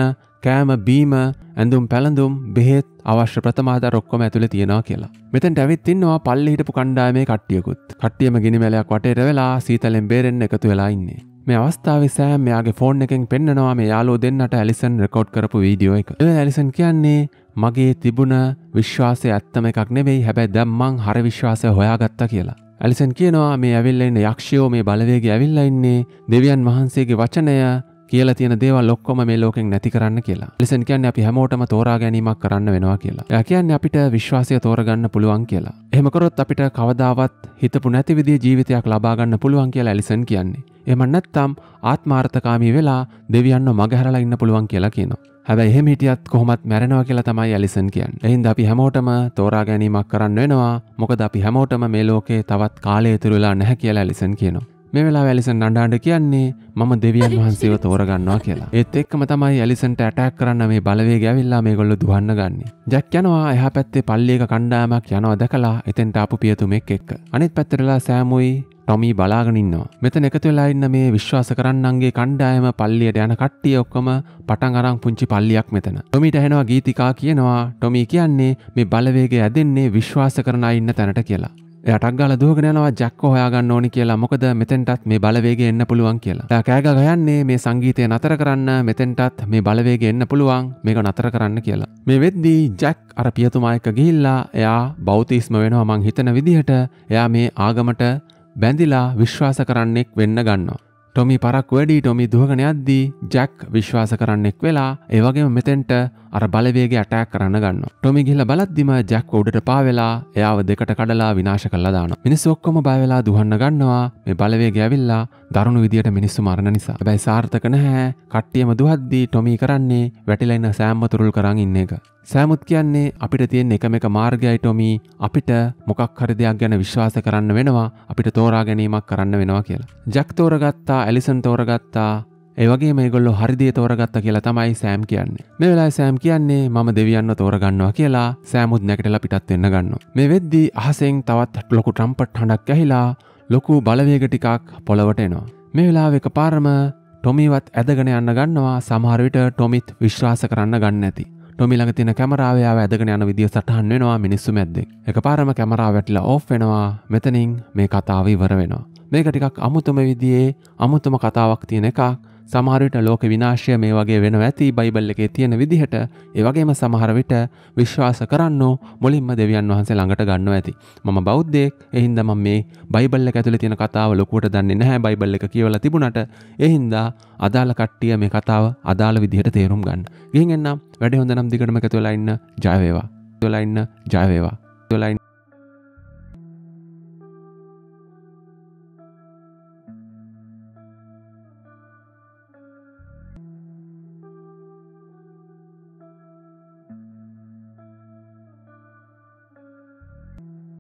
කෑම බීම ඇඳුම් පැළඳුම් බෙහෙත් අවශ්‍ය ප්‍රථමාධර ඔක්කොම ඇතුළේ තියෙනවා කියලා. මෙතැන්ට ඇවිත් ඉන්නවා පල්ලෙ හිටපු කණ්ඩායමේ කට්ටියකුත්. කට්ටියම ගිනිමැලයක් වටේට වෙලා සීතලෙන් බේරෙන්න එකතු වෙලා ඉන්නේ. මේ අවස්ථාවේ සෑම් මෙයාගේ ෆෝන් එකෙන් පෙන්නනවා මේ යාළුවෝ දෙන්නට ඇලිසන් රෙකෝඩ් කරපු වීඩියෝ එක. ඒ ඇලිසන් කියන්නේ මගේ තිබුණ විශ්වාසය ඇත්තම එකක් නෙවෙයි හැබැයි දැන් මං හර විශ්වාසය හොයාගත්තා කියලා. ඇලිසන් කියනවා මේ ඇවිල්ලා ඉන්න යක්ෂයෝ මේ බලවේගය ඇවිල්ලා ඉන්නේ දෙවියන් වහන්සේගේ වචනය කියලා තියෙන දේවල් ඔක්කොම මේ ලෝකෙන් නැති කරන්න කියලා. ලිසන් කියන්නේ අපි හැමෝටම තෝරා ගැනීමක් කරන්න වෙනවා කියලා. එයා කියන්නේ අපිට විශ්වාසය තෝරගන්න පුළුවන් කියලා. එහෙම කරොත් අපිට කවදාවත් හිතපු නැති විදිහේ ජීවිතයක් ලබා ගන්න පුළුවන් කියලා ඇලිසන් කියන්නේ. එහෙම නැත්නම් ආත්මාර්ථකාමී වෙලා දෙවියන්ව මගහැරලා ඉන්න පුළුවන් කියලා කියනවා. හැබැයි එහෙම හිටියත් කොහොමත් මැරෙනවා කියලා තමයි ඇලිසන් කියන්නේ. එහෙනම් අපි හැමෝටම තෝරා ගැනීමක් කරන්න වෙනවා. මොකද අපි හැමෝටම මේ ලෝකේ තවත් කාලය ඉතුරු වෙලා නැහැ කියලා ඇලිසන් කියනවා. මේ වෙලා ඇලිසන් අඩාඩ කියන්නේ මම දෙවියන් වහන්සේව තෝරගන්නවා කියලා. ඒත් එක්කම තමයි ඇලිසන්ට ඇටැක් කරන්න මේ බලවේග ඇවිල්ලා මේගොල්ලො දුවන්න ගන්නේ. ජැක් යනවා එහා පැත්තේ පල්ලියක කණ්ඩායමක් යනවා දැකලා එතෙන්ට ආපු පියතුමෙක් එක්ක. අනිත් පැත්තටලා සෑමුයි ටොමී බලාගෙන ඉන්නවා. මෙතන එකතු වෙලා ඉන්න මේ විශ්වාස කරන්නන්ගේ කණ්ඩායම පල්ලියට යන කට්ටිය ඔක්කොම පටන් අරන් පුංචි පල්ලියක් මෙතන. ටොමීට ඇහෙනවා ගීතිකා කියනවා ටොමී කියන්නේ මේ බලවේගය ඇදෙන්නේ විශ්වාස කරන අය ඉන්න තැනට කියලා. එයටක් ගාල දුවගෙන යනවා ජැක්ක හොයාගන්න ඕනි කියලා මොකද මෙතෙන්ටත් මේ බලවේගය එන්න පුළුවන් කියලා. එයා කෑග ගයන්නේ මේ සංගීතය නතර කරන්න මෙතෙන්ටත් මේ බලවේගය එන්න පුළුවන් මේක නතර කරන්න කියලා. මේ වෙද්දී ජැක් අර පියතුමා එක්ක ගිහිල්ලා එයා බෞතිස්ම වෙනවා මං හිතන විදිහට එයා මේ ආගමට බැඳිලා විශ්වාස කරන්නෙක් වෙන්න ගන්නවා. ටොමි පරක් වැඩි ටොමි දුවගෙන යද්දී ජැක් විශ්වාස කරන්නෙක් වෙලා ඒවගේම මෙතෙන්ට අර බලවේගේ අටෑක් කරන්න ගන්න. ටොමි ගිහිල්ලා බලද්දිම ජැක් උඩට පාවෙලා එයාව දෙකට කඩලා විනාශ කළා දානවා. මිනිස්සු ඔක්කොම බය වෙලා දුවන්න ගන්නවා. මේ බලවේගය ඇවිල්ලා දරුණු විදියට මිනිස්සු මරණ නිසා. හැබැයි සාර්ථක නැහැ. කට්ටියම දුවද්දී ටොමි කරන්නේ වැටිලා ඉන්න සෑම්ම තුරුල් කරන් ඉන්න එක. සෑමුත් කියන්නේ අපිට තියෙන එකම එක මාර්ගයයි ටොමි අපිට මොකක් හරි දෙයක් ගැන විශ්වාස කරන්න වෙනවා අපිට තෝරා ගැනීමක් කරන්න වෙනවා කියලා. ජැක් තෝරගත්තා ඇලිසන් තෝරගත්තා ඒවගේ මේගොල්ලො හරිදිය තෝරගත්ත කියලා තමයි සෑම් කියන්නේ. මේ වෙලා සෑම් කියන්නේ මම දෙවියන්න තෝරගන්නවා කියලා සෑමුත් නැකටලා පිටත් වෙන්න ගන්න. මේ වෙද්දී අහසෙන් තවත් ලොකු ට්‍රම්පට් හඬක් ඇහිලා ලොකු බලවේග ටිකක් පොළවට එනවා. මේ වෙලා එක පාරම ටොමිවත් ඇදගෙන යන්න ගන්නවා සමහරවිට ටොමිත් විශ්වාස කරන්න ගන්න ඇති. ටොමිළඟ තින කැමරාවයාව ඇදගෙන යන විදිිය සටහන් වෙනවා මිනිස්සු මැද්දෙක් එක පාරම කැමරාව වැටිලා ඔෆ් වෙනවා මෙතනින් මේ කතාව ඉවර වෙනවා මේක ටිකක් අමුතුම විදියේ අමුතුම කතාවක් තියෙන එකක් සමහරවිට ලෝක විනාශය මේ වගේ වෙන ඇති බයිබල් එකේ තියෙන විදිහට ඒ වගේම සමහර විට විශ්වාස කරන්නෝ මුලින්ම දෙවියන් වහන්සේ ළඟට ගන්නවා ඇති. මම බෞද්ධයෙක්. ඒ හින්දා මම මේ බයිබල් එක ඇතුලේ තියෙන කතාව ලොකුවට දන්නේ නැහැ. බයිබල් එක කියවලා තිබුණාට ඒ හින්දා අදාළ කට්ටිය මේ කතාව අදාළ විදිහට තේරුම් ගන්න. ගිහින් එන්නම් වැඩේ හොඳ නම් දිගටම එකතු වෙලා ඉන්න ජය වේවා. වෙලා ඉන්න ජය වේවා. වෙලා ඉන්න